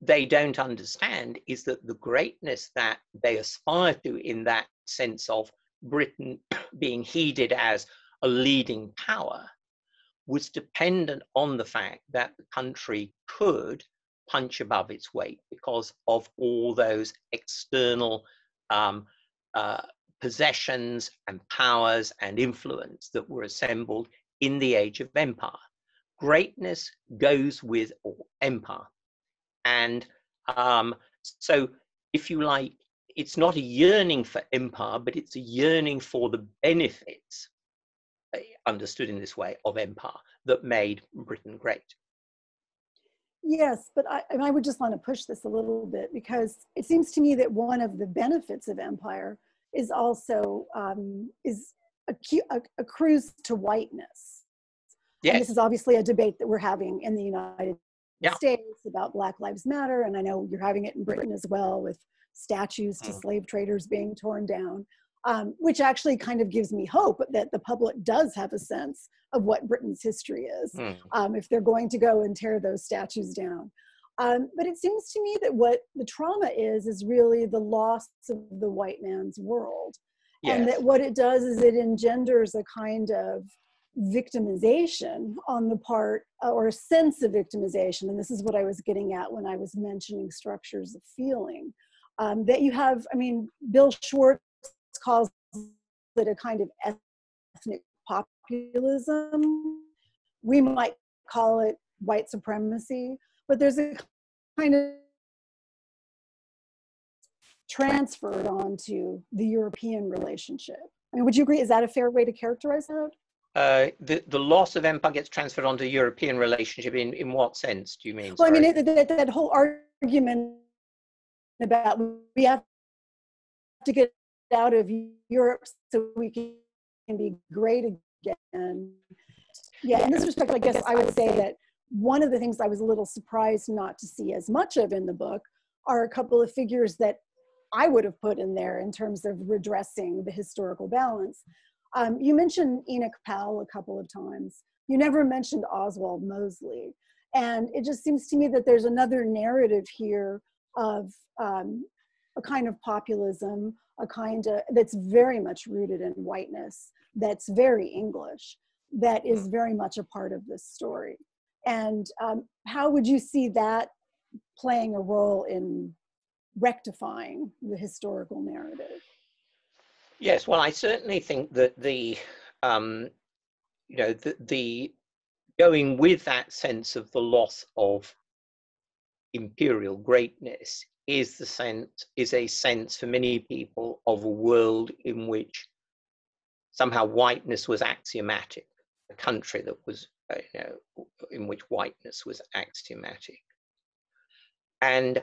they don't understand is that the greatness that they aspire to in that sense of Britain <coughs> being heeded as a leading power was dependent on the fact that the country could punch above its weight because of all those external um, uh, possessions and powers and influence that were assembled in the age of empire. Greatness goes with empire. And um, so, if you like, it's not a yearning for empire, but it's a yearning for the benefits, eh, understood in this way, of empire that made Britain great. Yes, but I, I would just want to push this a little bit because it seems to me that one of the benefits of empire is also um, is accrues to whiteness. Yes. And this is obviously a debate that we're having in the United yeah. States about Black Lives Matter, and I know you're having it in Britain as well with statues to mm. slave traders being torn down, um, which actually kind of gives me hope that the public does have a sense of what Britain's history is mm. um, if they're going to go and tear those statues down. Um, but it seems to me that what the trauma is, is really the loss of the white man's world. Yes. And that what it does is it engenders a kind of victimization on the part uh, or a sense of victimization and this is what i was getting at when i was mentioning structures of feeling um, that you have i mean bill schwarz calls it a kind of ethnic populism we might call it white supremacy but there's a kind of transferred onto the European relationship. I mean, would you agree? Is that a fair way to characterize that? Uh, the, the loss of empire gets transferred onto European relationship in, in what sense do you mean? Well, Sorry. I mean, it, that, that whole argument about we have to get out of Europe so we can be great again. Yeah, in this respect, I guess I would say that one of the things I was a little surprised not to see as much of in the book are a couple of figures that I would have put in there in terms of redressing the historical balance. Um, you mentioned Enoch Powell a couple of times. You never mentioned Oswald Mosley. And it just seems to me that there's another narrative here of um, a kind of populism, a kind of that's very much rooted in whiteness, that's very English, that is very much a part of this story. And um, how would you see that playing a role in rectifying the historical narrative? Yes, well, I certainly think that the, um, you know, the, the going with that sense of the loss of imperial greatness is the sense is a sense for many people of a world in which somehow whiteness was axiomatic, a country that was uh, you know, in which whiteness was axiomatic. And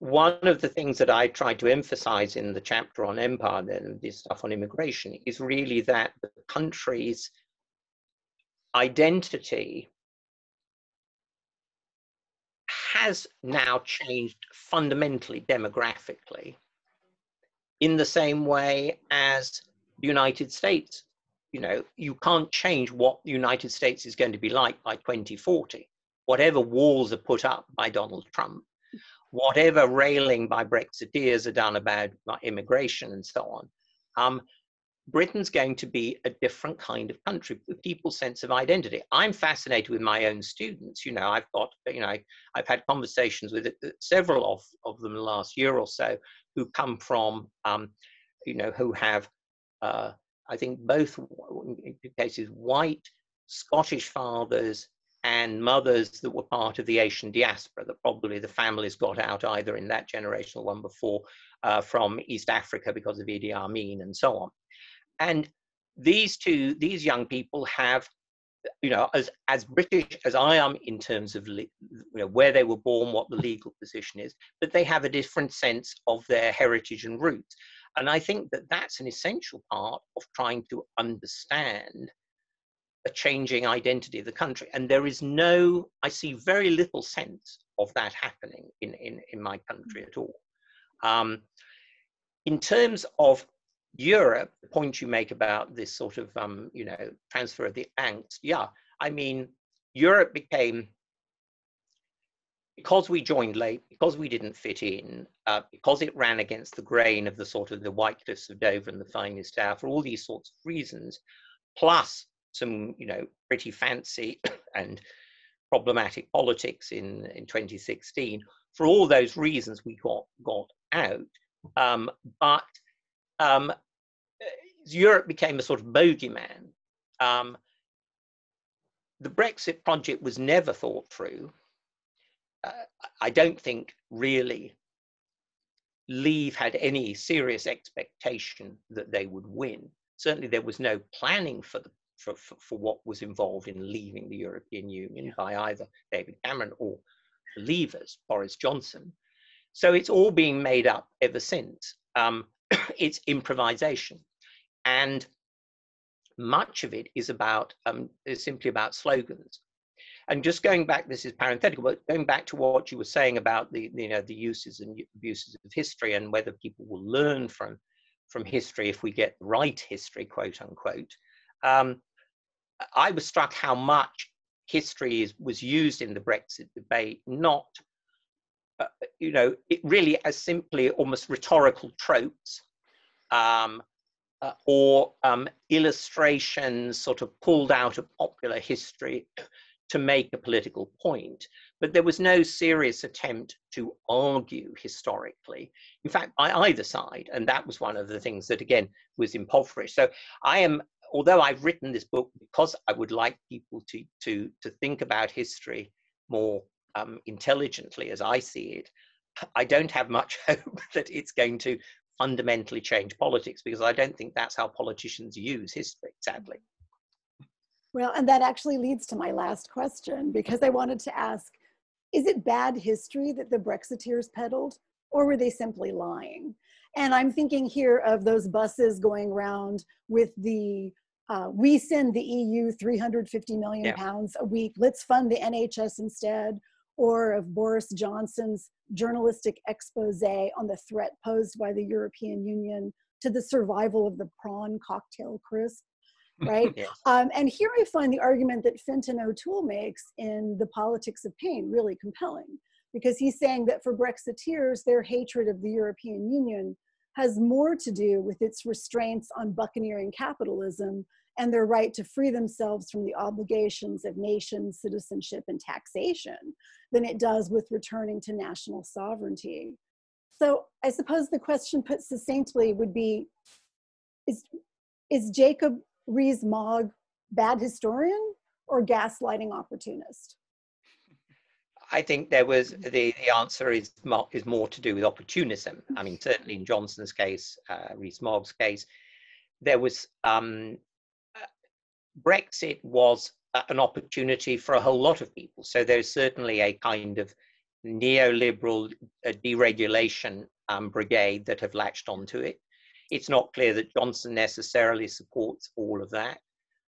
one of the things that I tried to emphasize in the chapter on empire and this stuff on immigration is really that the country's identity has now changed fundamentally demographically in the same way as the United States you know, you can't change what the United States is going to be like by 2040. Whatever walls are put up by Donald Trump, whatever railing by Brexiteers are done about immigration and so on, um, Britain's going to be a different kind of country with people's sense of identity. I'm fascinated with my own students. You know, I've got, you know, I've had conversations with several of, of them the last year or so who come from, um, you know, who have uh, I think both cases white Scottish fathers and mothers that were part of the Asian diaspora that probably the families got out either in that generation or one before uh, from East Africa because of Idi Amin and so on. And these two, these young people have, you know, as, as British as I am in terms of you know, where they were born, what the legal position is, but they have a different sense of their heritage and roots. And I think that that's an essential part of trying to understand a changing identity of the country. And there is no, I see very little sense of that happening in, in, in my country at all. Um, in terms of Europe, the point you make about this sort of, um, you know, transfer of the angst, yeah, I mean, Europe became because we joined late, because we didn't fit in, uh, because it ran against the grain of the sort of the White Cliffs of Dover and the finest hour, for all these sorts of reasons, plus some, you know, pretty fancy <coughs> and problematic politics in, in 2016. For all those reasons, we got, got out. Um, but um, Europe became a sort of bogeyman. Um, the Brexit project was never thought through. Uh, I don't think really Leave had any serious expectation that they would win. Certainly, there was no planning for the for, for, for what was involved in leaving the European Union by either David Cameron or the leavers, Boris Johnson. So it's all being made up ever since. Um, <coughs> it's improvisation, and much of it is about um, is simply about slogans. And just going back, this is parenthetical, but going back to what you were saying about the, you know, the uses and abuses of history and whether people will learn from, from history if we get right history, quote unquote. Um, I was struck how much history is, was used in the Brexit debate, not, uh, you know, it really as simply almost rhetorical tropes um, uh, or um, illustrations sort of pulled out of popular history to make a political point, but there was no serious attempt to argue historically, in fact, by either side. And that was one of the things that, again, was impoverished. So I am, although I've written this book because I would like people to, to, to think about history more um, intelligently as I see it, I don't have much <laughs> hope that it's going to fundamentally change politics because I don't think that's how politicians use history, sadly. Well, and that actually leads to my last question because I wanted to ask is it bad history that the Brexiteers peddled, or were they simply lying? And I'm thinking here of those buses going around with the uh, we send the EU 350 million yeah. pounds a week, let's fund the NHS instead, or of Boris Johnson's journalistic expose on the threat posed by the European Union to the survival of the prawn cocktail crisp right? <laughs> yes. um, and here I find the argument that Fintan O'Toole makes in The Politics of Pain really compelling, because he's saying that for Brexiteers, their hatred of the European Union has more to do with its restraints on buccaneering capitalism and their right to free themselves from the obligations of nation citizenship and taxation than it does with returning to national sovereignty. So I suppose the question put succinctly would be, is, is Jacob Rees-Mogg bad historian or gaslighting opportunist? I think there was the, the answer is more, is more to do with opportunism. I mean, certainly in Johnson's case, uh, Rees-Mogg's case, there was um, uh, Brexit was an opportunity for a whole lot of people. So there's certainly a kind of neoliberal uh, deregulation um, brigade that have latched onto it. It's not clear that Johnson necessarily supports all of that.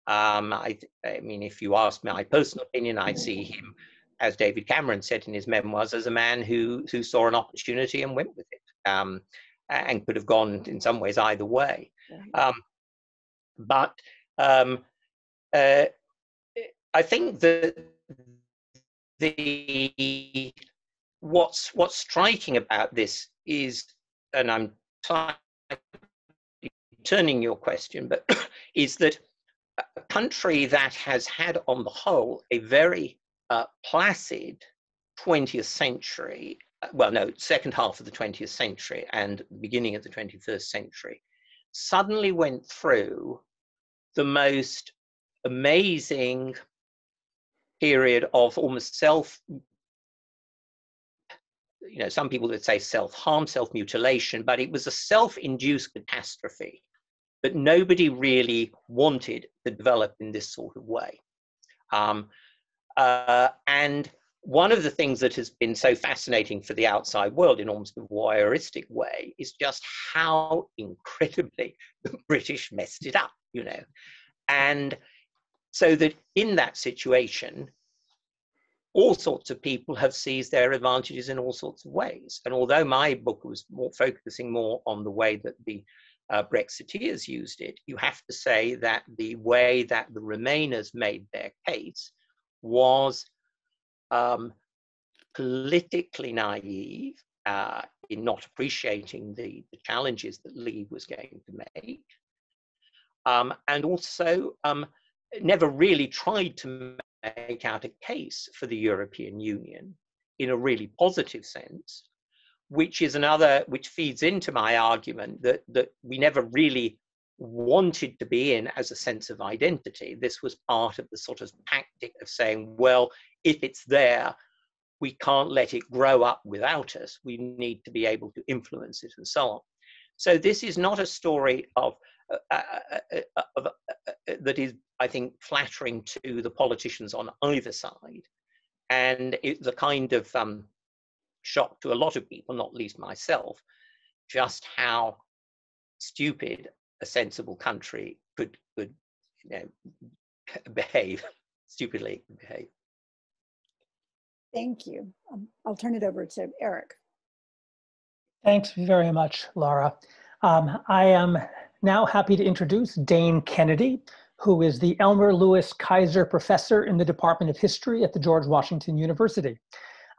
Um, I, I, mean, if you ask me, my personal opinion, I see him, as David Cameron said in his memoirs, as a man who who saw an opportunity and went with it, um, and could have gone in some ways either way. Um, but um, uh, I think that the what's what's striking about this is, and I'm turning your question, but <coughs> is that a country that has had, on the whole, a very uh, placid 20th century, uh, well, no, second half of the 20th century and beginning of the 21st century, suddenly went through the most amazing period of almost self you know some people would say self-harm self-mutilation but it was a self-induced catastrophe that nobody really wanted to develop in this sort of way. Um, uh, and one of the things that has been so fascinating for the outside world in almost a voyeuristic way is just how incredibly <laughs> the British messed it up, you know. And so that in that situation, all sorts of people have seized their advantages in all sorts of ways. And although my book was more focusing more on the way that the uh, Brexiteers used it, you have to say that the way that the Remainers made their case was um, politically naive uh, in not appreciating the, the, challenges that Leave was going to make. um, and also um, never really tried to make out a case for the European Union in a really positive sense, which is another, which feeds into my argument that, that we never really wanted to be in as a sense of identity. This was part of the sort of tactic of saying, well, if it's there, we can't let it grow up without us. We need to be able to influence it and so on. So this is not a story of, uh, uh, uh, uh of uh, uh, that is, I think, flattering to the politicians on either side, and it's a kind of um, shock to a lot of people, not least myself, just how stupid a sensible country could could you know <laughs> behave stupidly behave. Thank you. Um, I'll turn it over to Eric. Thanks very much, Laura. Um, I am now happy to introduce Dane Kennedy, who is the Elmer Louis Kayser Professor in the Department of History at the George Washington University.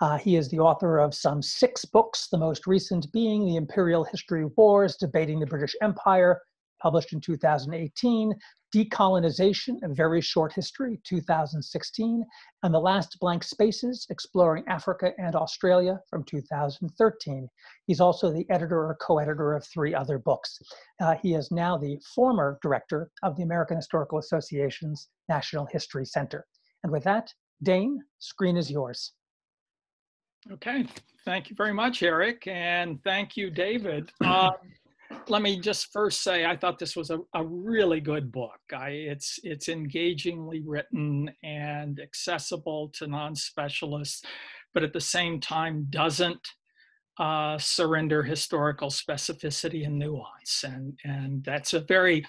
Uh, he is the author of some six books, the most recent being The Imperial History Wars, Debating the British Empire, published in 2018, Decolonization, A Very Short History, 2016, and The Last Blank Spaces, Exploring Africa and Australia from 2013. He's also the editor or co-editor of three other books. Uh, he is now the former director of the American Historical Association's National History Center. And with that, Dane, screen is yours. Okay, thank you very much, Eric, and thank you, David. <clears throat> Uh, let me just first say I thought this was a, a really good book. I, it's it's engagingly written and accessible to non-specialists, but at the same time doesn't uh, surrender historical specificity and nuance, and and that's a very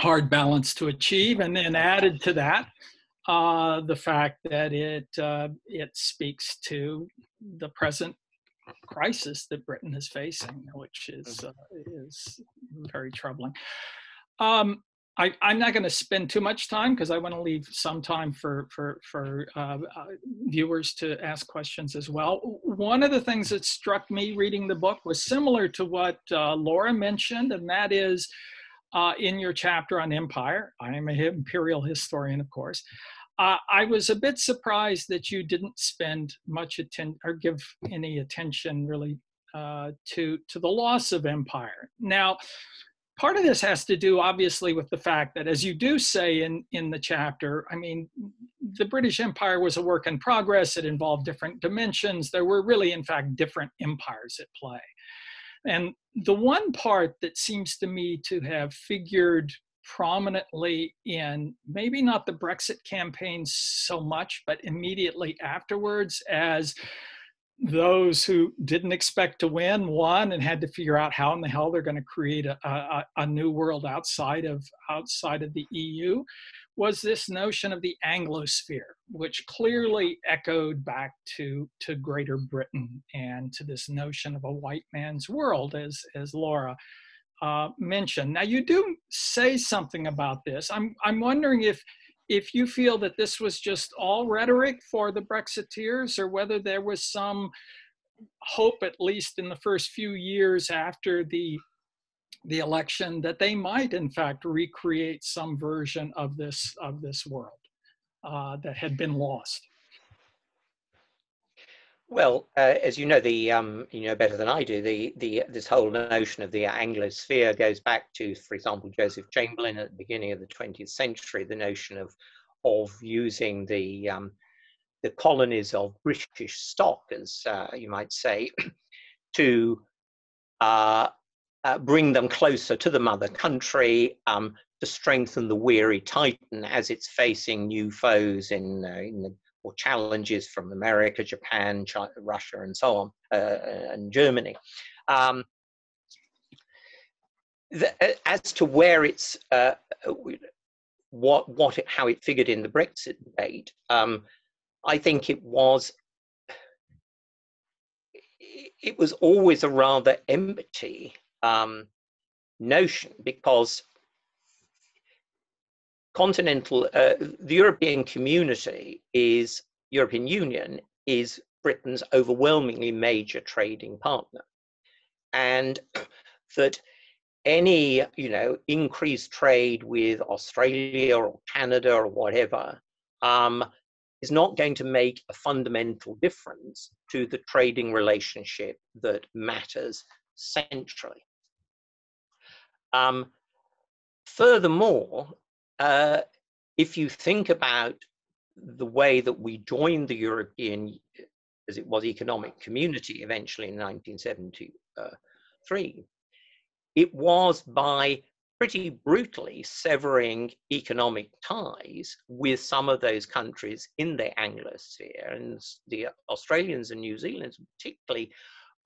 hard balance to achieve. And then added to that, uh, the fact that it uh, it speaks to the present crisis that Britain is facing, which is mm-hmm. uh, is very troubling. Um, I, am not going to spend too much time because I want to leave some time for for for uh, uh, viewers to ask questions as well. One of the things that struck me reading the book was similar to what uh, Laura mentioned, and that is uh, in your chapter on empire. I am an imperial historian, of course. Uh, I was a bit surprised that you didn't spend much attention or give any attention really uh, to to the loss of empire. Now, part of this has to do obviously with the fact that, as you do say in in the chapter, I mean, the British Empire was a work in progress. It involved different dimensions. There were really, in fact, different empires at play. And the one part that seems to me to have figured prominently in maybe not the Brexit campaign so much, but immediately afterwards as those who didn't expect to win won and had to figure out how in the hell they're going to create a, a, a, new world outside of outside of the EU was this notion of the Anglosphere, which clearly echoed back to to Greater Britain and to this notion of a white man's world, as as Laura uh, mention. Now, you do say something about this. I'm, I'm wondering if, if you feel that this was just all rhetoric for the Brexiteers or whether there was some hope, at least in the first few years after the, the election, that they might, in fact, recreate some version of this, of this world uh, that had been lost. Well, uh, as you know, the um, you know better than I do, the the this whole notion of the Anglosphere goes back to, for example, Joseph Chamberlain at the beginning of the 20th century. The notion of of using the um, the colonies of British stock, as uh, you might say, <clears throat> to uh, uh, bring them closer to the mother country, um, to strengthen the weary Titan as it's facing new foes in, uh, in the or challenges from America, Japan, China, Russia, and so on, uh, and Germany. Um, the, uh, as to where it's uh, what what it, how it figured in the Brexit debate, um, I think it was it was always a rather empty um, notion because continental, uh, the European community is, European Union is Britain's overwhelmingly major trading partner. And <clears throat> that any you know increased trade with Australia or Canada or whatever um, is not going to make a fundamental difference to the trading relationship that matters centrally. Um, furthermore, uh, if you think about the way that we joined the European, as it was, economic community eventually in 1973, it was by pretty brutally severing economic ties with some of those countries in the Anglosphere. And the Australians and New Zealanders particularly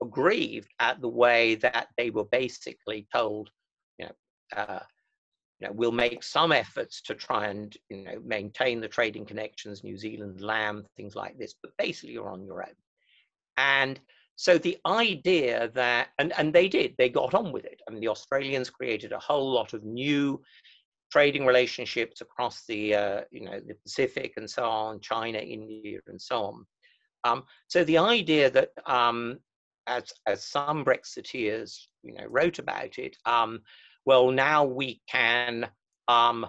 aggrieved at the way that they were basically told, you know, uh, you know, we'll make some efforts to try and you know maintain the trading connections, New Zealand, lamb, things like this, but basically you're on your own. And so the idea that, and, and they did, they got on with it. I mean, the Australians created a whole lot of new trading relationships across the, uh, you know, the Pacific and so on, China, India, and so on. Um, so the idea that, um, as, as some Brexiteers, you know, wrote about it, um, well, now we can, um,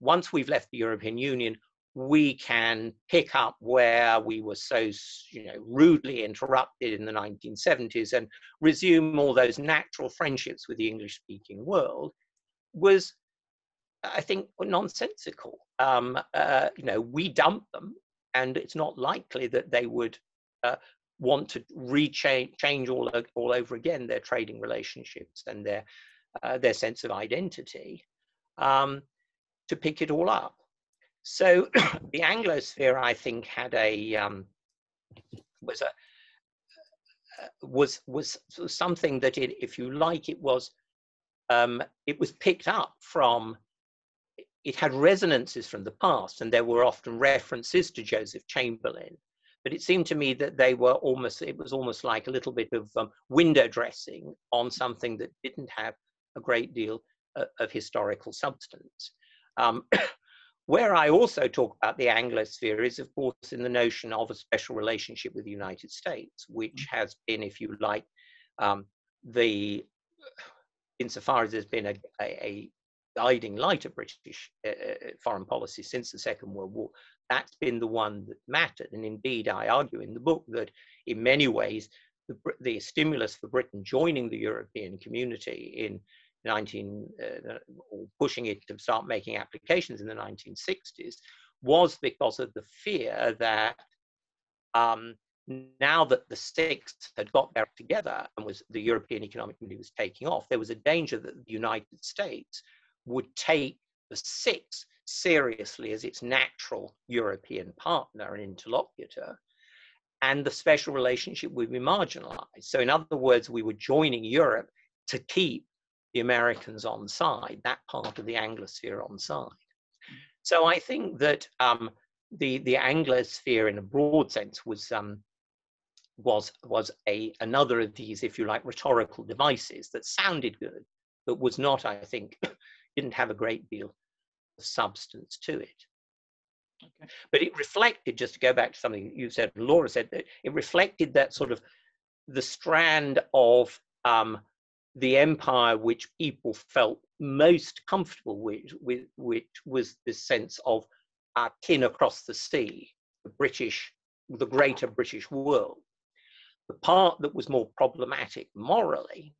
once we've left the European Union, we can pick up where we were so you know rudely interrupted in the 1970s and resume all those natural friendships with the english speaking world was i think nonsensical. Um, uh, you know we dumped them and it's not likely that they would uh, want to rechange change all, all over again their trading relationships and their uh, their sense of identity um, to pick it all up so <clears throat> the Anglosphere, I think, had a um, was a uh, was was something that it, if you like, it was um, it was picked up from. It had resonances from the past, and there were often references to Joseph Chamberlain. But it seemed to me that they were almost. It was almost like a little bit of um, window dressing on something that didn't have a great deal uh, of historical substance. Um, <coughs> Where I also talk about the Anglosphere is, of course, in the notion of a special relationship with the United States, which mm. has been, if you like, um, the insofar as there's been a, a, a guiding light of British uh, uh, foreign policy since the Second World War, that's been the one that mattered. And indeed, I argue in the book that in many ways, the, the stimulus for Britain joining the European community in 19 uh, or pushing it to start making applications in the 1960s was because of the fear that um, now that the six had got there together and was the European Economic Community was taking off, there was a danger that the United States would take the six seriously as its natural European partner and interlocutor, and the special relationship would be marginalized. So, in other words, we were joining Europe to keep the Americans on side, that part of the Anglosphere on side. So I think that um, the the Anglosphere, in a broad sense, was um, was was a another of these, if you like, rhetorical devices that sounded good, but was not, I think, <coughs> didn't have a great deal of substance to it. Okay. But it reflected, just to go back to something you said, Laura said, that it reflected that sort of the strand of um, the empire which people felt most comfortable with, with which was the sense of our kin across the sea, the British, the greater British world. The part that was more problematic morally,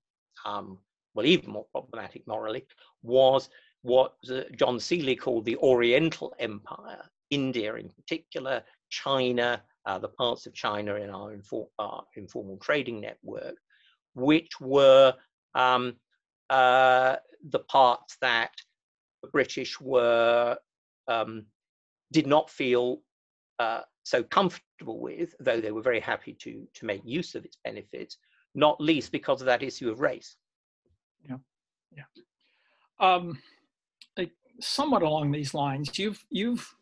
um, well, even more problematic morally, was what John Seeley called the Oriental Empire, India in particular, China, uh, the parts of China in our, our informal trading network, which were um, uh, the parts that the British were um, did not feel uh, so comfortable with, though they were very happy to to make use of its benefits, not least because of that issue of race. Yeah, yeah. Um, somewhat along these lines, you've you've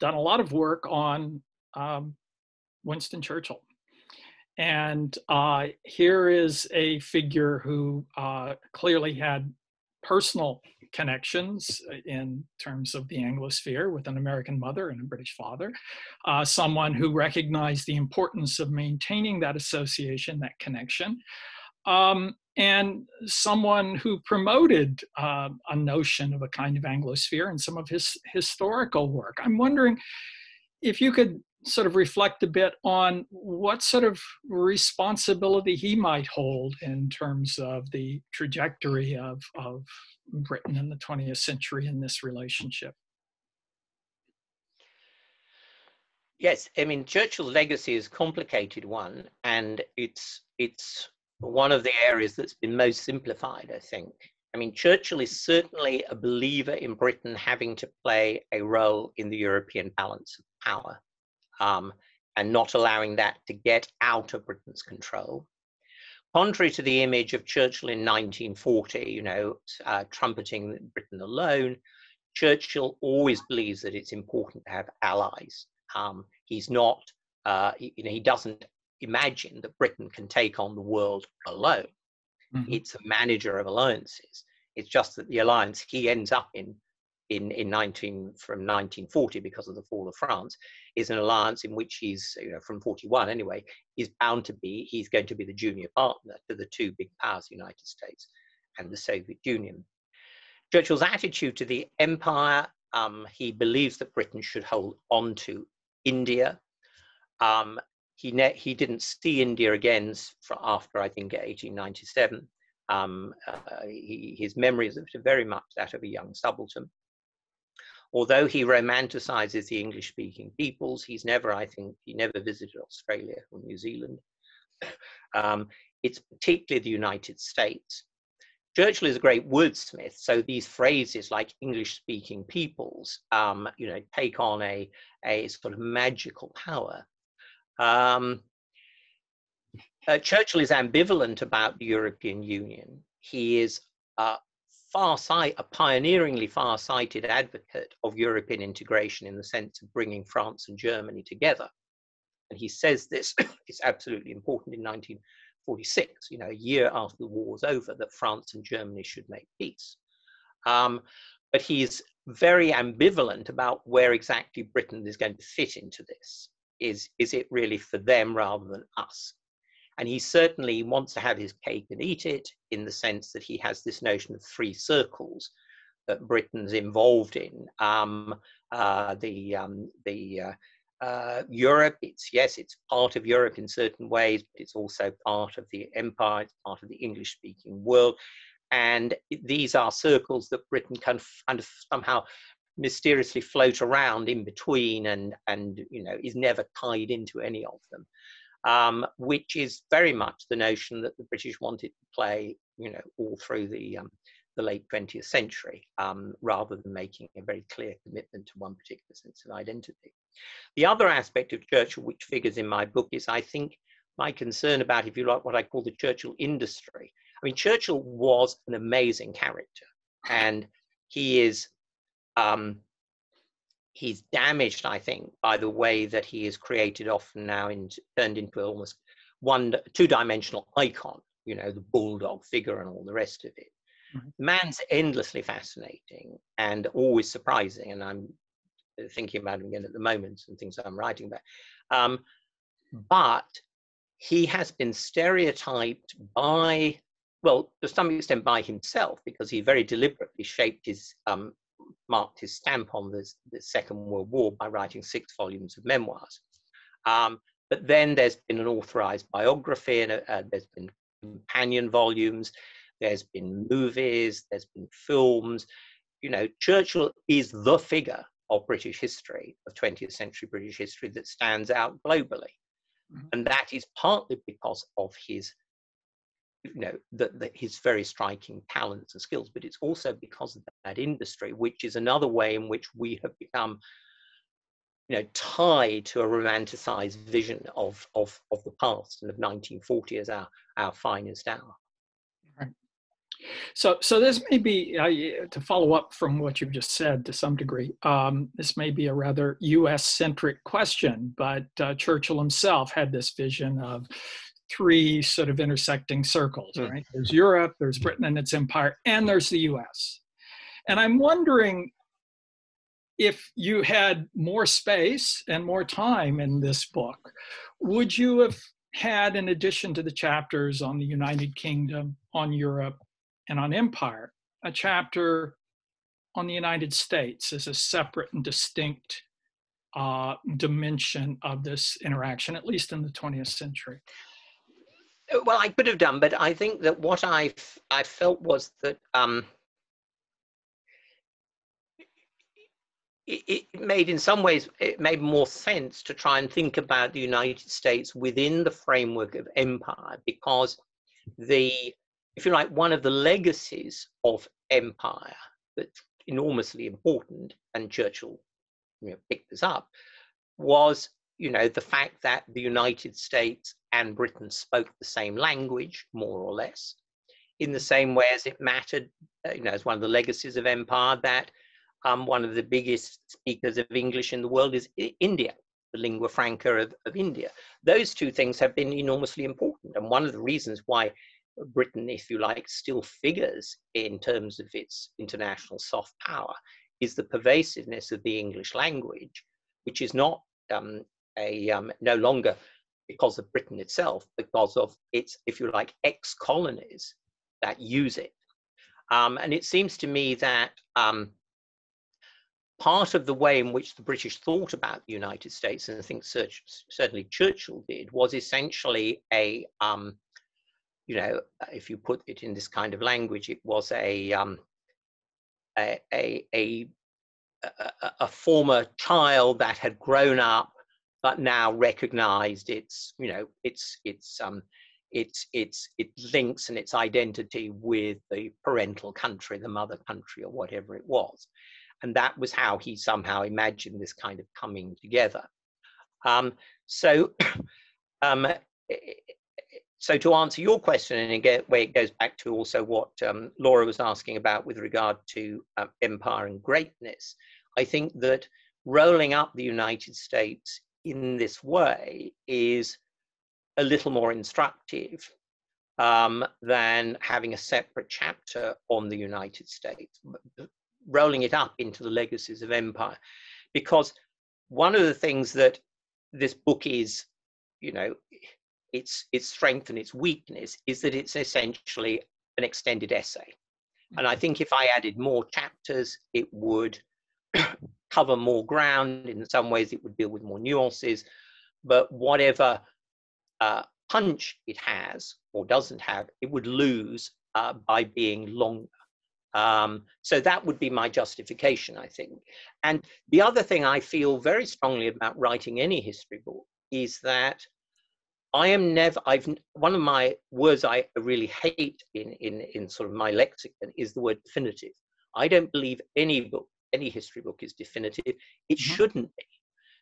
done a lot of work on um, Winston Churchill and uh, here is a figure who uh, clearly had personal connections in terms of the Anglosphere with an American mother and a British father, uh, someone who recognized the importance of maintaining that association, that connection. um, and someone who promoted uh, a notion of a kind of Anglosphere in some of his historical work. I'm wondering if you could sort of reflect a bit on what sort of responsibility he might hold in terms of the trajectory of, of Britain in the 20th century in this relationship. Yes, I mean Churchill's legacy is a complicated one, and it's it's one of the areas that's been most simplified, I think. I mean, Churchill is certainly a believer in Britain having to play a role in the European balance of power um, and not allowing that to get out of Britain's control. Contrary to the image of Churchill in 1940, you know, uh, trumpeting Britain alone, Churchill always believes that it's important to have allies. Um, he's not, uh, you know, he doesn't imagine that Britain can take on the world alone. Mm-hmm. It's a manager of alliances. It's just that the alliance he ends up in in, in 19 from 1940 because of the fall of France is an alliance in which he's you know from 41 anyway is bound to be he's going to be the junior partner to the two big powers the United States and the Soviet Union. Churchill's attitude to the empire um, he believes that Britain should hold on to India. Um, he he didn't see India again after I think 1897. Um, uh, he, his memory is very much that of a young subaltern although he romanticizes the English speaking peoples, he's never, I think, he never visited Australia or New Zealand. <coughs> Um, it's particularly the United States. Churchill is a great wordsmith, so these phrases like English speaking peoples, um, you know, take on a, a sort of magical power. Um, uh, Churchill is ambivalent about the European Union. He is uh, far sight, a pioneeringly far-sighted advocate of European integration in the sense of bringing France and Germany together. And he says this <coughs> is absolutely important in 1946, you know, a year after the war was over, that France and Germany should make peace. Um, but he's very ambivalent about where exactly Britain is going to fit into this. Is, is it really for them rather than us? And he certainly wants to have his cake and eat it in the sense that he has this notion of three circles that Britain's involved in. Um, uh, the um, the uh, uh, Europe, it's yes, it's part of Europe in certain ways, but it's also part of the empire, it's part of the English speaking world. And these are circles that Britain can of somehow mysteriously float around in between and, and you know, is never tied into any of them um, which is very much the notion that the British wanted to play, you know, all through the um, the late 20th century, um, rather than making a very clear commitment to one particular sense of identity. The other aspect of Churchill, which figures in my book, is I think my concern about, if you like, what I call the Churchill industry. I mean, Churchill was an amazing character, and he is um, he's damaged, I think, by the way that he is created often now and turned into almost one two-dimensional icon, you know, the bulldog figure and all the rest of it. Mm-hmm. Man's endlessly fascinating and always surprising, and I'm thinking about him again at the moment and things I'm writing about. Um, but he has been stereotyped by, well, to some extent by himself, because he very deliberately shaped his um, marked his stamp on this, the Second World War by writing six volumes of memoirs. Um, but then there's been an authorized biography, and uh, there's been companion volumes, there's been movies, there's been films. You know, Churchill is the figure of British history, of 20th century British history, that stands out globally. Mm-hmm. And that is partly because of his you know that, his very striking talents and skills but it's also because of that industry which is another way in which we have become you know tied to a romanticized vision of of of the past and of 1940 as our our finest hour. So so this may be uh, to follow up from what you've just said to some degree um, this may be a rather us centric question but uh, churchill himself had this vision of three sort of intersecting circles, mm. right? There's Europe, there's Britain and its empire, and there's the US. And I'm wondering if you had more space and more time in this book, would you have had, in addition to the chapters on the United Kingdom, on Europe, and on empire, a chapter on the United States as a separate and distinct uh, dimension of this interaction, at least in the 20th century. Well, I could have done, but I think that what I I felt was that um, it, it made, in some ways, it made more sense to try and think about the United States within the framework of empire, because the, if you like, one of the legacies of empire that's enormously important, and Churchill you know, picked this up, was you know the fact that the United States and Britain spoke the same language, more or less, in the same way as it mattered, uh, you know, as one of the legacies of empire that um, one of the biggest speakers of English in the world is India, the lingua franca of, of India. Those two things have been enormously important, and one of the reasons why Britain, if you like, still figures in terms of its international soft power is the pervasiveness of the English language, which is not um, a um, no longer because of Britain itself, because of its, if you like, ex-colonies that use it. Um, and it seems to me that um, part of the way in which the British thought about the United States, and I think certainly Churchill did, was essentially a, um, you know, if you put it in this kind of language, it was a, um, a, a, a, a, former child that had grown up but now recognized its you know its its um its its its links and its identity with the parental country the mother country or whatever it was. And that was how he somehow imagined this kind of coming together. Um so <clears throat> um so to answer your question and again where it goes back to also what um, laura was asking about with regard to um, empire and greatness i think that rolling up the united states in this way is a little more instructive um, than having a separate chapter on the United States, rolling it up into the legacies of empire. Because one of the things that this book is, you know, its its strength and its weakness is that it's essentially an extended essay. And I mm-hmm. think if I added more chapters, it would cover more ground. In some ways, it would deal with more nuances. But whatever uh, punch it has or doesn't have, it would lose uh, by being longer. Um, so that would be my justification, I think. And the other thing I feel very strongly about writing any history book is that I am never, I've, one of my words I really hate in, in, in sort of my lexicon is the word definitive. I don't believe any book any history book is definitive. It mm-hmm. shouldn't be,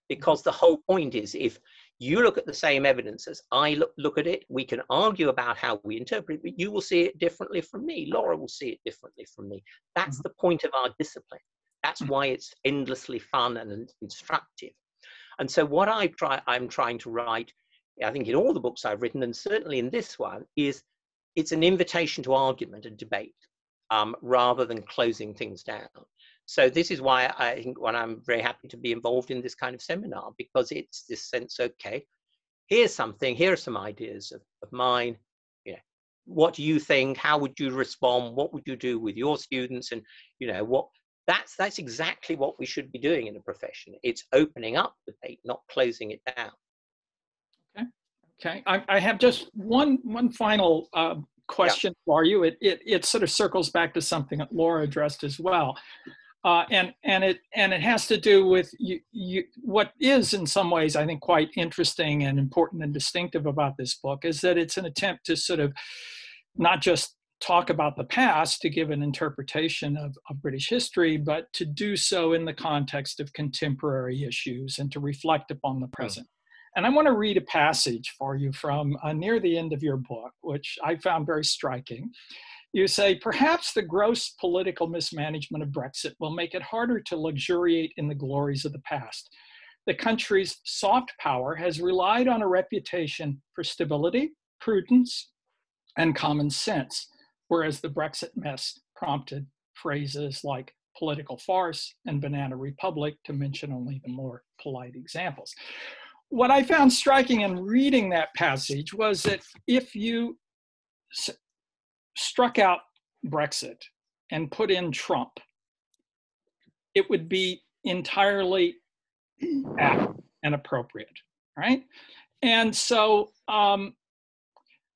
because the whole point is if you look at the same evidence as I look, look at it, we can argue about how we interpret it, but you will see it differently from me. Laura will see it differently from me. That's mm-hmm. the point of our discipline. That's mm-hmm. why it's endlessly fun and instructive. And so what I try, I'm trying to write, I think in all the books I've written, and certainly in this one, is it's an invitation to argument and debate um, rather than closing things down. So this is why I think when I'm very happy to be involved in this kind of seminar because it's this sense, okay, here's something, here are some ideas of, of mine. You know, what do you think? How would you respond? What would you do with your students? And you know, what that's that's exactly what we should be doing in a profession. It's opening up the debate, not closing it down. Okay. Okay. I, I have just one one final uh, question yeah. for you. It, it it sort of circles back to something that Laura addressed as well uh, and and it and it has to do with you, you, what is in some ways I think quite interesting and important and distinctive about this book is that it's an attempt to sort of not just talk about the past to give an interpretation of, of British history, but to do so in the context of contemporary issues and to reflect upon the hmm. present. And I want to read a passage for you from uh, near the end of your book, which I found very striking. You say, perhaps the gross political mismanagement of Brexit will make it harder to luxuriate in the glories of the past. The country's soft power has relied on a reputation for stability, prudence, and common sense, whereas the Brexit mess prompted phrases like political farce and banana republic, to mention only the more polite examples. what I found striking in reading that passage was that if you struck out Brexit and put in Trump, it would be entirely apt and appropriate, right? And so, um,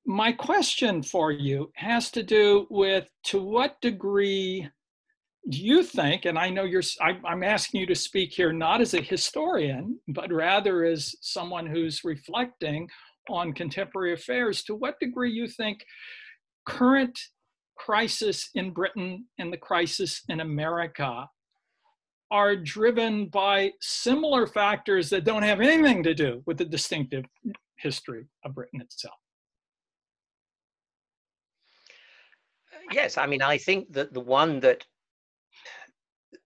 my question for you has to do with to what degree do you think, and I know you're, I, I'm asking you to speak here not as a historian, but rather as someone who's reflecting on contemporary affairs, to what degree you think current crisis in Britain and the crisis in America are driven by similar factors that don't have anything to do with the distinctive history of Britain itself. Yes, I mean, I think that the one that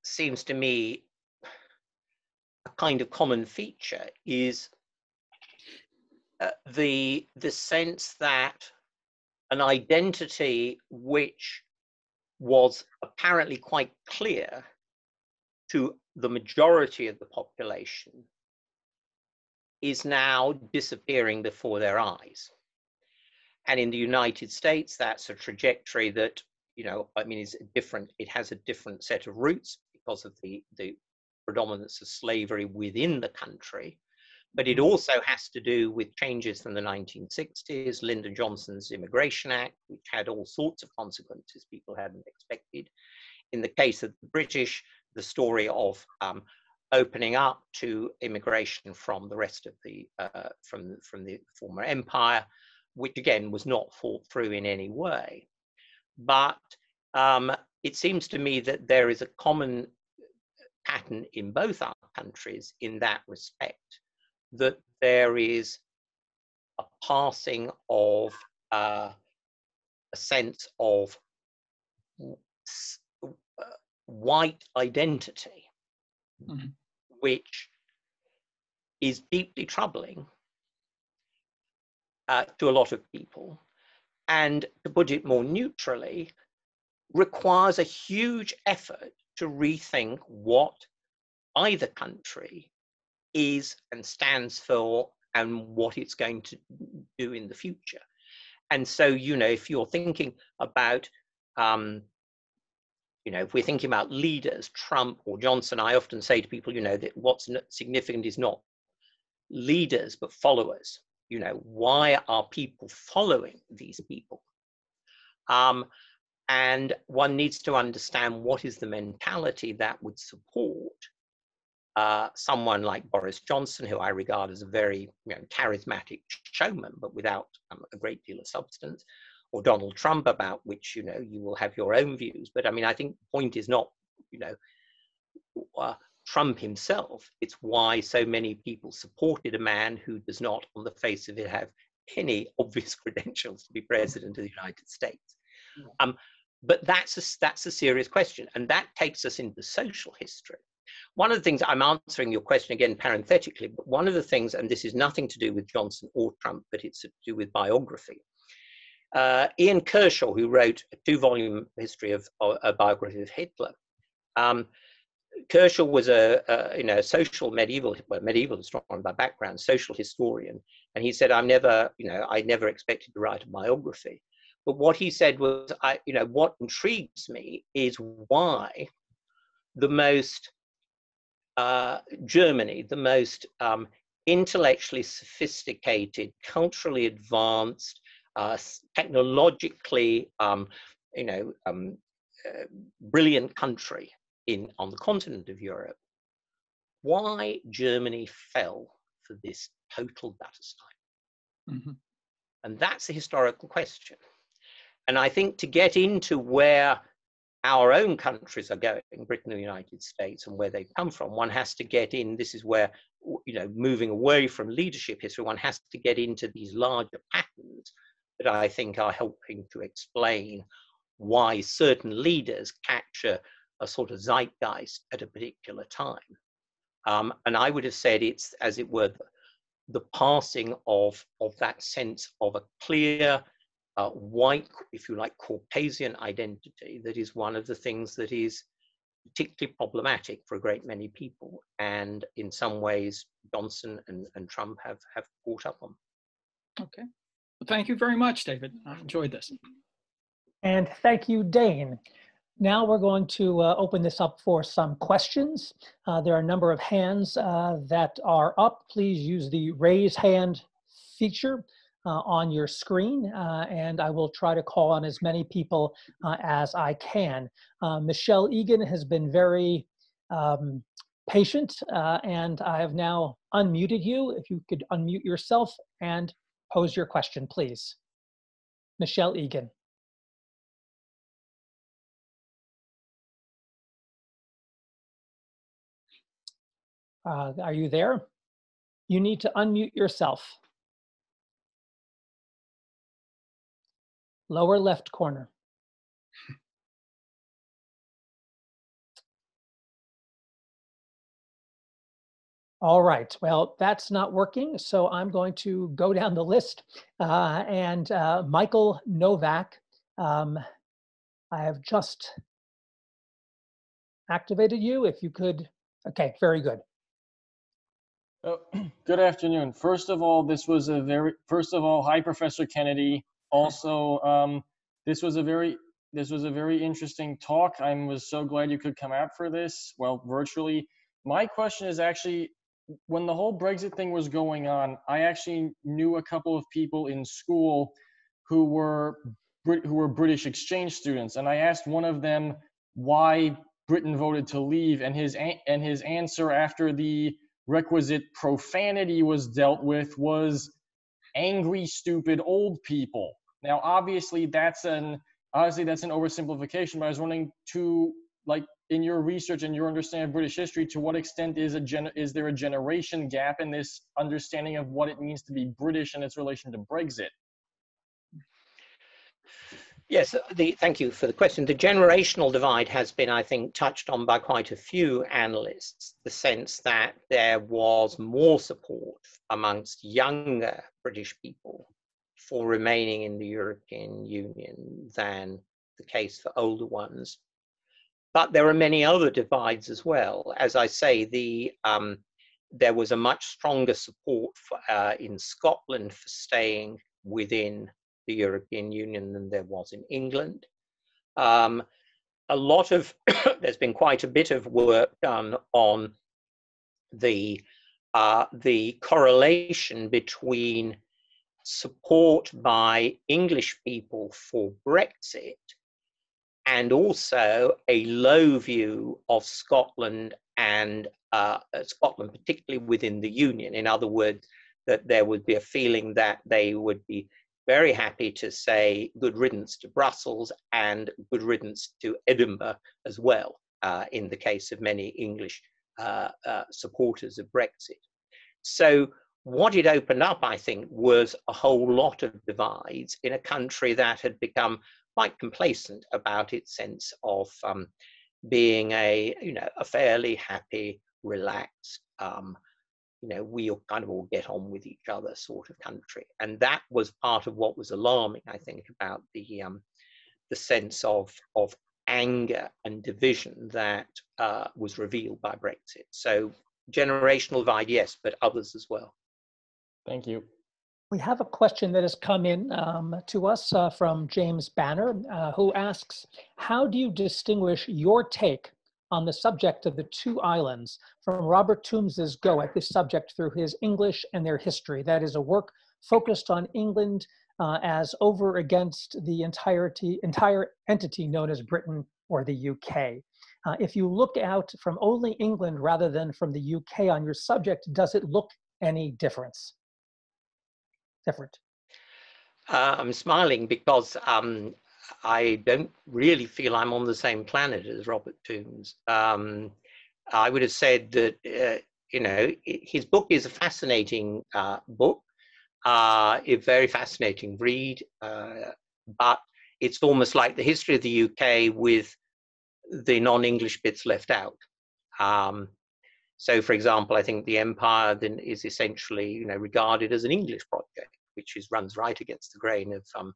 seems to me a kind of common feature is uh, the the sense that an identity which was apparently quite clear to the majority of the population is now disappearing before their eyes. And in the United States, that's a trajectory that, you know, I mean, is different. It has a different set of roots because of the, the predominance of slavery within the country. But it also has to do with changes from the 1960s, Lyndon Johnson's Immigration Act, which had all sorts of consequences people hadn't expected. In the case of the British, the story of um, opening up to immigration from the rest of the uh, from from the former empire, which again was not thought through in any way. But um, it seems to me that there is a common pattern in both our countries in that respect, that there is a passing of uh, a sense of white identity, mm-hmm. which is deeply troubling uh, to a lot of people. And to put it more neutrally, requires a huge effort to rethink what either country is and stands for and what it's going to do in the future. And so, you know, if you're thinking about um, you know, if we're thinking about leaders, Trump or Johnson, I often say to people, you know, that what's significant is not leaders, but followers. You know, why are people following these people? Um, and one needs to understand what is the mentality that would support uh, someone like Boris Johnson, who I regard as a very you know, charismatic showman, but without um, a great deal of substance, or Donald Trump, about which you know you will have your own views. But I mean, I think the point is not you know uh, Trump himself. It's why so many people supported a man who does not, on the face of it, have any obvious <laughs> credentials to be president of the United States. Um, but that's a, that's a serious question, and that takes us into social history. One of the things I'm answering your question again parenthetically, but one of the things, and this is nothing to do with Johnson or Trump, but it's to do with biography, uh, Ian Kershaw, who wrote a two-volume history of a biography of Hitler, um, Kershaw was a, a, you know social medieval well medieval historian by background, social historian, and he said, "I'm never you know I never expected to write a biography." But what he said was, I you know what intrigues me is why the most uh, Germany, the most um, intellectually sophisticated, culturally advanced, uh, technologically, um, you know, um, uh, brilliant country in on the continent of Europe, why Germany fell for this total Battenstein. Mm-hmm. And that's a historical question. And I think to get into where our own countries are going, Britain and the United States, and where they come from, one has to get in. This is where, you know, moving away from leadership history, one has to get into these larger patterns that I think are helping to explain why certain leaders capture a sort of zeitgeist at a particular time. Um, and I would have said it's, as it were, the, the passing of, of that sense of a clear, uh, white, if you like, Caucasian identity that is one of the things that is particularly problematic for a great many people. And in some ways, Johnson and, and Trump have, have caught up on. Okay. Well, thank you very much, David. I enjoyed this. And thank you, Dane. Now we're going to uh, open this up for some questions. Uh, there are a number of hands uh, that are up. Please use the raise hand feature uh, on your screen, uh, and I will try to call on as many people uh, as I can. Michelle Egan has been very um, patient, and I have now unmuted you. If you could unmute yourself and pose your question, please. Michelle Egan. Uh, are you there? You need to unmute yourself. Lower left corner. All right, well, that's not working, so I'm going to go down the list. Uh, and uh, Michael Novak, um, I have just activated you. If you could, okay, very good. Oh, <clears throat> good afternoon. First of all, this was a very, first of all, hi, Professor Kennedy. Also, um, this was a very, this was a very interesting talk. I was so glad you could come out for this, well, virtually. My question is actually, when the whole Brexit thing was going on, I actually knew a couple of people in school who were who were British exchange students, and I asked one of them why Britain voted to leave, and his and his answer after the requisite profanity was dealt with was angry, stupid old people. Now, obviously, that's an obviously that's an oversimplification. But I was wondering to like in your research and your understanding of British history, to what extent is a gen- is there a generation gap in this understanding of what it means to be British and its relation to Brexit? Yes, the, thank you for the question. The generational divide has been, I think, touched on by quite a few analysts, the sense that there was more support amongst younger British people for remaining in the European Union than the case for older ones. But there are many other divides as well. As I say, the um, there was a much stronger support for, uh, in Scotland for staying within the European Union than there was in England. Um, a lot of, <coughs> there's been quite a bit of work done on the, uh, the correlation between support by English people for Brexit and also a low view of Scotland and uh, Scotland, particularly within the Union. In other words, that there would be a feeling that they would be very happy to say good riddance to Brussels and good riddance to Edinburgh as well, uh, in the case of many English uh, uh, supporters of Brexit. So, what it opened up, I think, was a whole lot of divides in a country that had become quite complacent about its sense of um, being a, you know, a fairly happy, relaxed, um, you know, we kind of all get on with each other sort of country. And that was part of what was alarming, I think, about the um, the sense of of anger and division that uh, was revealed by Brexit. So generational divide, yes, but others as well. Thank you. We have a question that has come in um, to us uh, from James Banner, uh, who asks, how do you distinguish your take on the subject of the two islands from Robert Tombs's go at this subject through his English and their history. That is a work focused on England uh, as over against the entirety, entire entity known as Britain or the UK. Uh, if you look out from only England rather than from the UK on your subject, does it look any difference? Different. Uh, I'm smiling because um, I don't really feel I'm on the same planet as Robert Tombs. Um, I would have said that, uh, you know, his book is a fascinating uh, book, uh, a very fascinating read, uh, but it's almost like the history of the UK with the non-English bits left out. Um, so, for example, I think the Empire then is essentially, you know, regarded as an English project, which is runs right against the grain of um,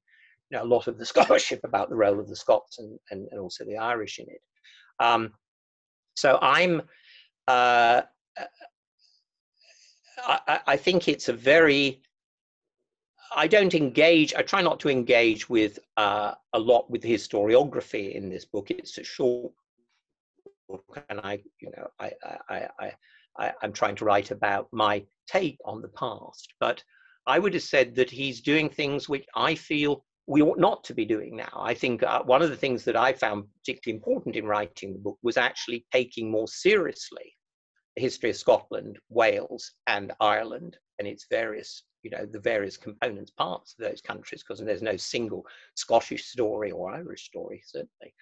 know, a lot of the <laughs> scholarship about the role of the Scots and, and, and also the Irish in it. Um, so I'm, uh, I, I think it's a very, I don't engage, I try not to engage with uh, a lot with historiography in this book. It's a short book and I, you know, I, I, I, I, I'm trying to write about my take on the past. But I would have said that he's doing things which I feel we ought not to be doing now. I think uh, one of the things that I found particularly important in writing the book was actually taking more seriously the history of Scotland, Wales, and Ireland and its various, you know, the various components, parts of those countries, because there's no single Scottish story or Irish story, certainly.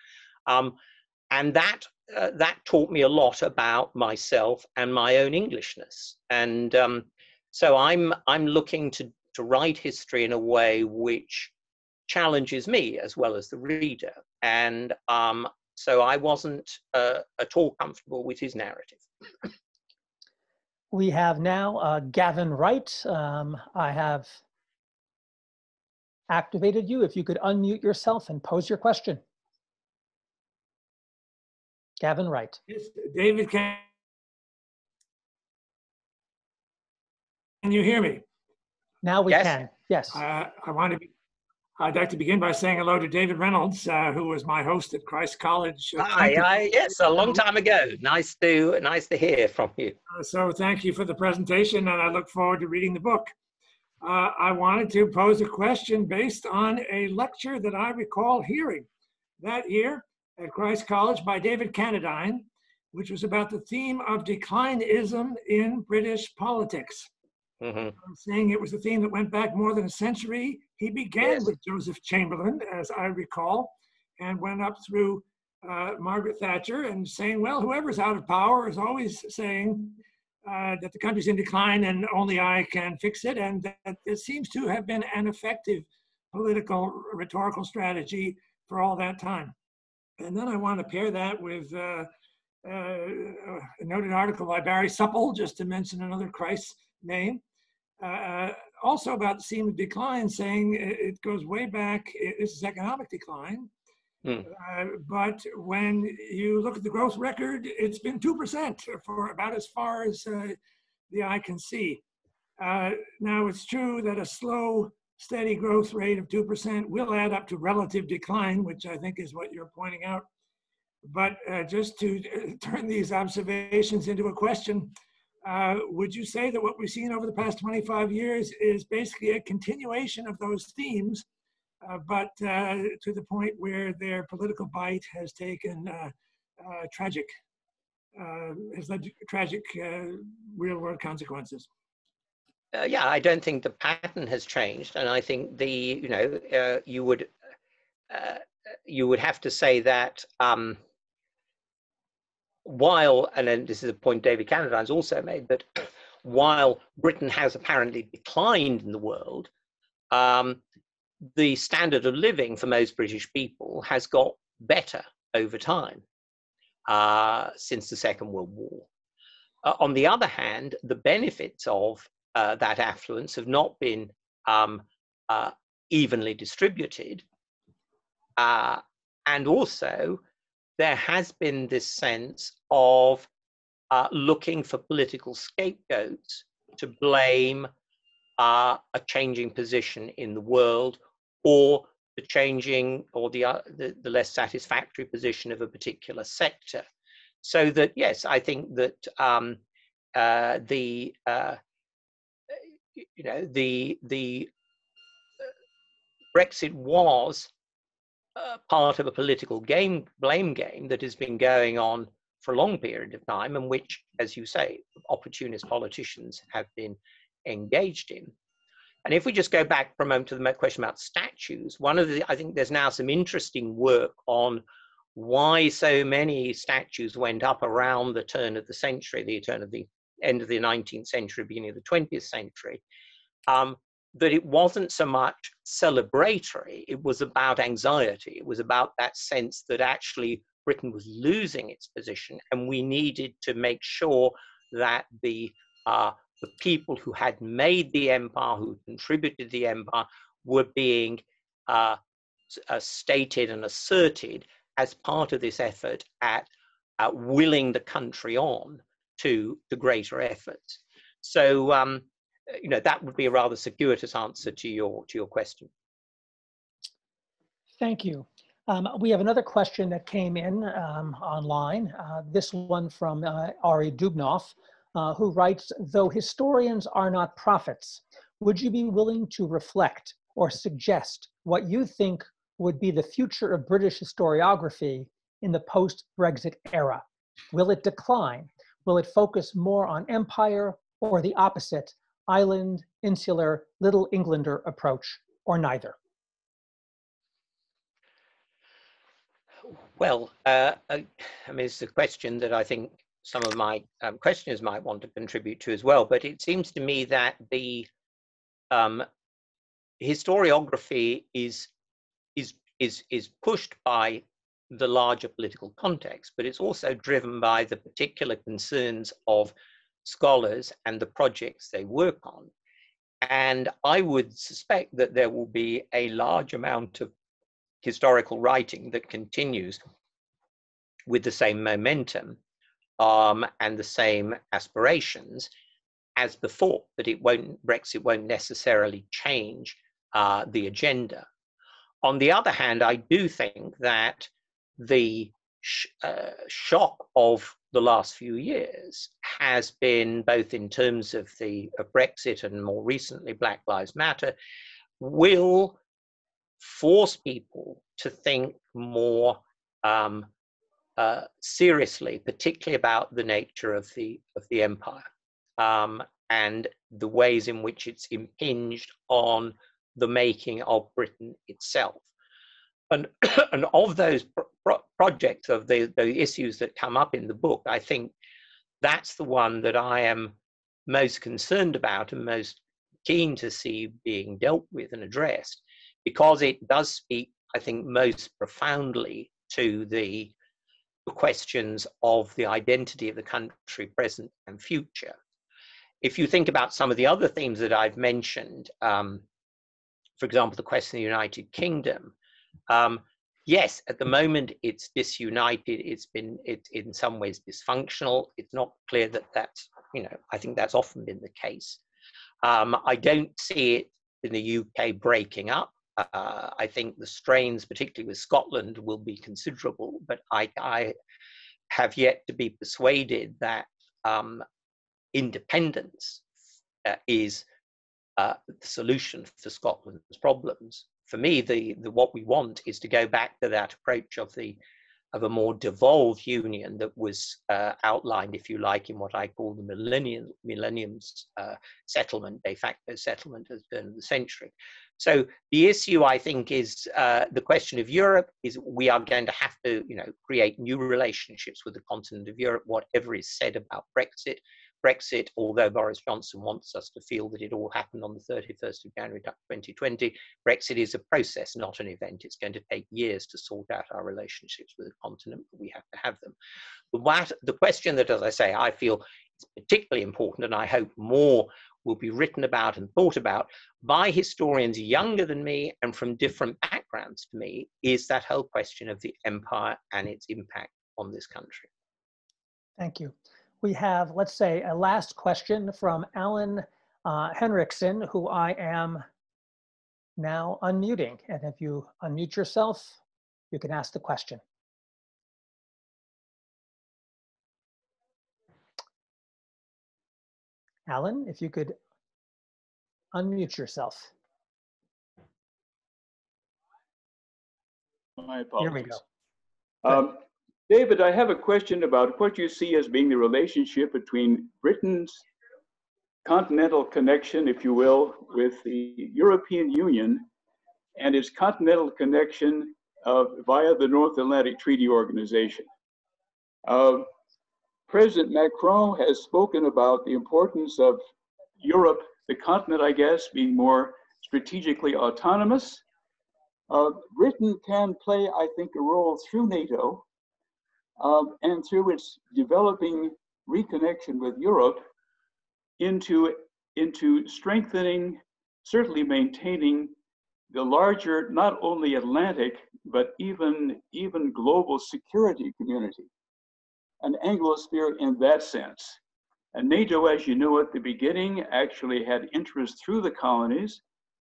Um, and that uh, that taught me a lot about myself and my own Englishness. And um, so I'm I'm looking to to write history in a way which challenges me as well as the reader. And um, so I wasn't uh, at all comfortable with his narrative. We have now uh, Gavin Wright. Um, I have activated you. If you could unmute yourself and pose your question. Gavin Wright. Yes, David, can can you hear me? Now we Yes. can. Yes. Uh, I want to be, I'd like to begin by saying hello to David Reynolds, uh, who was my host at Christ College. uh, Hi, 20 I, yes, a long time ago. Nice to nice to hear from you. Uh, So thank you for the presentation, and I look forward to reading the book. Uh, I wanted to pose a question based on a lecture that I recall hearing that year at Christ College by David Cannadine, which was about the theme of declinism in British politics. Mhm. I'm saying it was a theme that went back more than a century. He began Yes. with Joseph Chamberlain, as I recall, and went up through uh, Margaret Thatcher and saying, well, whoever's out of power is always saying uh, that the country's in decline and only I can fix it. And that it seems to have been an effective political rhetorical strategy for all that time. And then I want to pair that with uh, uh, a noted article by Barry Supple, just to mention another Christ name, uh, also about the theme of decline, saying it goes way back. This is economic decline. Hmm. Uh, but when you look at the growth record, it's been 2% for about as far as uh, the eye can see. Uh, now, it's true that a slow, steady growth rate of 2% will add up to relative decline, which I think is what you're pointing out. But uh, just to uh, turn these observations into a question, uh, would you say that what we've seen over the past 25 years is basically a continuation of those themes, uh, but uh, to the point where their political bite has taken uh, uh, tragic, has led to tragic real world consequences? Yeah, I don't think the pattern has changed, and I think the you know you would you would have to say that um, while and then this is a point David Cannadine's also made that <clears throat> while Britain has apparently declined in the world, um, the standard of living for most British people has got better over time uh, since the Second World War. Uh, on the other hand, the benefits of uh, that affluence have not been um, uh, evenly distributed. Uh, and also, there has been this sense of uh, looking for political scapegoats to blame uh, a changing position in the world or the changing or the, uh, the, the less satisfactory position of a particular sector. So that, yes, I think that um, uh, the uh, you know the the uh, Brexit was part of a political game blame game that has been going on for a long period of time and which as you say opportunist politicians have been engaged in. And if we just go back for a moment to the question about statues one of the i think there's now some interesting work on why so many statues went up around the turn of the century the turn of the end of the 19th century, beginning of the 20th century, um, that it wasn't so much celebratory, it was about anxiety. It was about that sense that actually Britain was losing its position, and we needed to make sure that the uh, the people who had made the empire, who contributed to the empire, were being uh, uh, stated and asserted as part of this effort at willing the country on to the greater efforts. So, um, you know, that would be a rather circuitous answer to your to your question. Thank you. Um, we have another question that came in um, online. Uh, this one from uh, Ari Dubnov, uh, who writes, though historians are not prophets, would you be willing to reflect or suggest what you think would be the future of British historiography in the post-Brexit era? Will it decline? Will it focus more on empire or the opposite, island, insular, little Englander approach, or neither? Well, uh, I mean, it's a question that I think some of my um, questioners might want to contribute to as well. But it seems to me that the um, historiography is is is is pushed by the larger political context, but it's also driven by the particular concerns of scholars and the projects they work on. And I would suspect that there will be a large amount of historical writing that continues with the same momentum um, and the same aspirations as before, but it won't, Brexit won't necessarily change uh, the agenda. On the other hand, I do think that the sh uh, shock of the last few years has been both in terms of the of Brexit and more recently Black Lives Matter will force people to think more um, uh, seriously, particularly about the nature of the of the empire um, and the ways in which it's impinged on the making of Britain itself. And, <coughs> and of those pro projects, of the, the issues that come up in the book, I think that's the one that I am most concerned about and most keen to see being dealt with and addressed because it does speak, I think, most profoundly to the questions of the identity of the country, present and future. If you think about some of the other themes that I've mentioned, um, for example, the question of the United Kingdom, um, yes, at the moment it's disunited. It's been it's in some ways dysfunctional. It's not clear that that's you know I think that's often been the case. Um, I don't see it in the UK breaking up. Uh, I think the strains, particularly with Scotland, will be considerable, but I, I have yet to be persuaded that um, independence uh, is uh, the solution for Scotland's problems. For me, the, the what we want is to go back to that approach of the of a more devolved union that was uh, outlined, if you like, in what I call the millennium millenniums uh, settlement, de facto settlement at the turn of the century. So the issue, I think, is uh, the question of Europe is we are going to have to, you know, create new relationships with the continent of Europe, whatever is said about Brexit. Brexit, although Boris Johnson wants us to feel that it all happened on the 31st of January 2020, Brexit is a process, not an event. It's going to take years to sort out our relationships with the continent, but we have to have them. The, the question that, as I say, I feel is particularly important, and I hope more will be written about and thought about by historians younger than me and from different backgrounds to me is that whole question of the empire and its impact on this country. Thank you. We have, let's say, a last question from Alan uh, Henrikson, who I am now unmuting. And if you unmute yourself, you can ask the question. Alan, if you could unmute yourself. My apologies. Here we go. Um, David, I have a question about what you see as being the relationship between Britain's continental connection, if you will, with the European Union and its continental connection uh, via the North Atlantic Treaty Organization. Uh, President Macron has spoken about the importance of Europe, the continent, I guess, being more strategically autonomous. Uh, Britain can play, I think, a role through NATO and through its developing reconnection with Europe into, into strengthening, certainly maintaining the larger, not only Atlantic, but even, even global security community. an Anglosphere in that sense. And NATO, as you know at the beginning, actually had interest through the colonies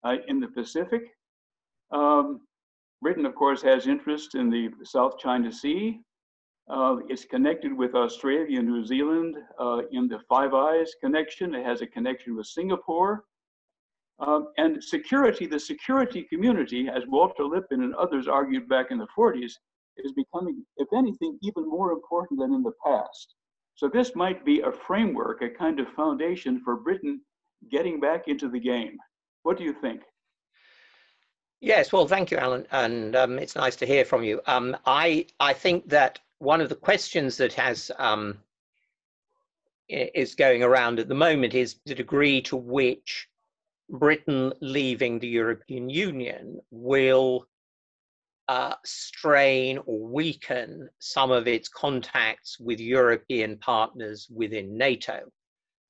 uh, in the Pacific. Um, Britain, of course, has interest in the South China Sea. Uh, it's connected with Australia and New Zealand uh, in the Five Eyes connection. It has a connection with Singapore. Um, and security, the security community, as Walter Lippmann and others argued back in the 40s, is becoming, if anything, even more important than in the past. So this might be a framework, a kind of foundation for Britain getting back into the game. What do you think? Yes, well, thank you, Alan, and um, it's nice to hear from you. Um, I I think that one of the questions that has um, is going around at the moment is the degree to which Britain leaving the European Union will uh, strain or weaken some of its contacts with European partners within NATO.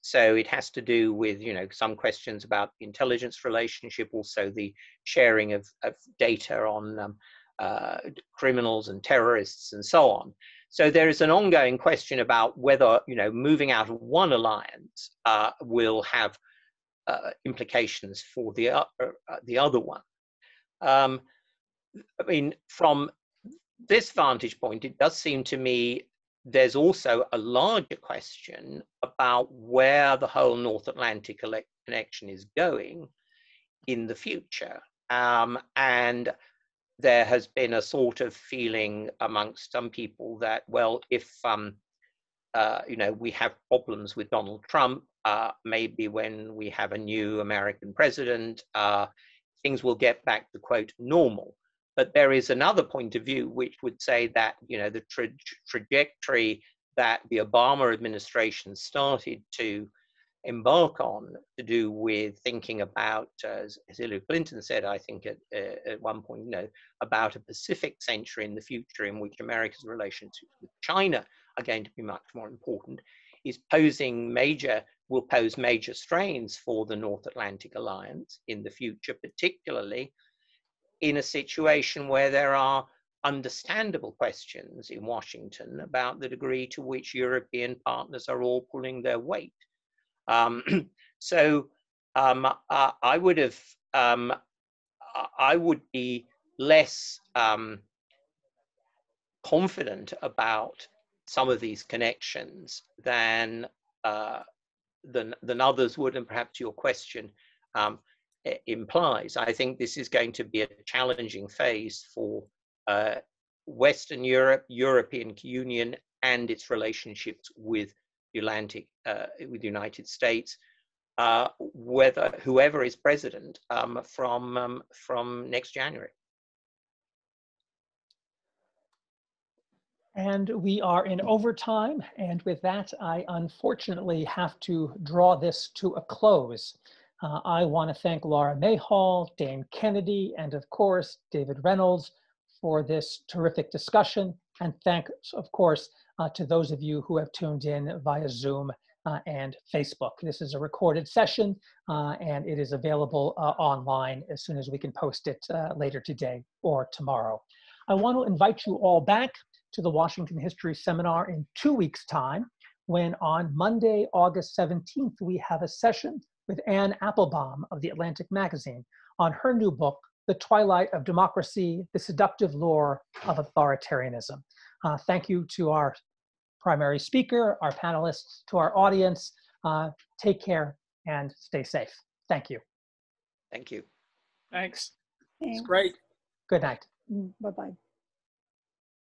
So it has to do with, you know, some questions about the intelligence relationship, also the sharing of, of data on um, uh, criminals and terrorists and so on. So there is an ongoing question about whether, you know, moving out of one alliance uh, will have uh, implications for the, uh, uh, the other one. Um, I mean, from this vantage point, it does seem to me there's also a larger question about where the whole North Atlantic connection is going in the future. Um, and there has been a sort of feeling amongst some people that, well, if um, uh, you know we have problems with Donald Trump, uh, maybe when we have a new American president, uh, things will get back to quote normal. But there is another point of view which would say that you know the tra trajectory that the Obama administration started to embark on to do with thinking about, as Hillary Clinton said, I think at, uh, at one point, you know, about a Pacific century in the future in which America's relationships with China are going to be much more important, is posing major, will pose major strains for the North Atlantic Alliance in the future, particularly in a situation where there are understandable questions in Washington about the degree to which European partners are all pulling their weight. Um, <clears throat> so um, uh, I would have, um, I would be less um, confident about some of these connections than uh, than than others would, and perhaps your question um, implies. I think this is going to be a challenging phase for uh, Western Europe, European Union, and its relationships with Atlantic, uh, with the United States, uh, whether whoever is president um, from um, from next January. And we are in overtime. And with that, I unfortunately have to draw this to a close. Uh, I want to thank Laura Mayhall, Dane Kennedy, and of course, David Reynolds for this terrific discussion. And thanks, of course, uh, to those of you who have tuned in via Zoom uh, and Facebook. This is a recorded session uh, and it is available uh, online as soon as we can post it uh, later today or tomorrow. I want to invite you all back to the Washington History Seminar in two weeks' time when on Monday, August 17th, we have a session with Anne Applebaum of The Atlantic Magazine on her new book, The Twilight of Democracy, The Seductive Lure of Authoritarianism. Uh, thank you to our primary speaker, our panelists, to our audience. Uh, take care and stay safe. Thank you. Thank you. Thanks. Thanks. It's great. Good night. Mm, Bye-bye.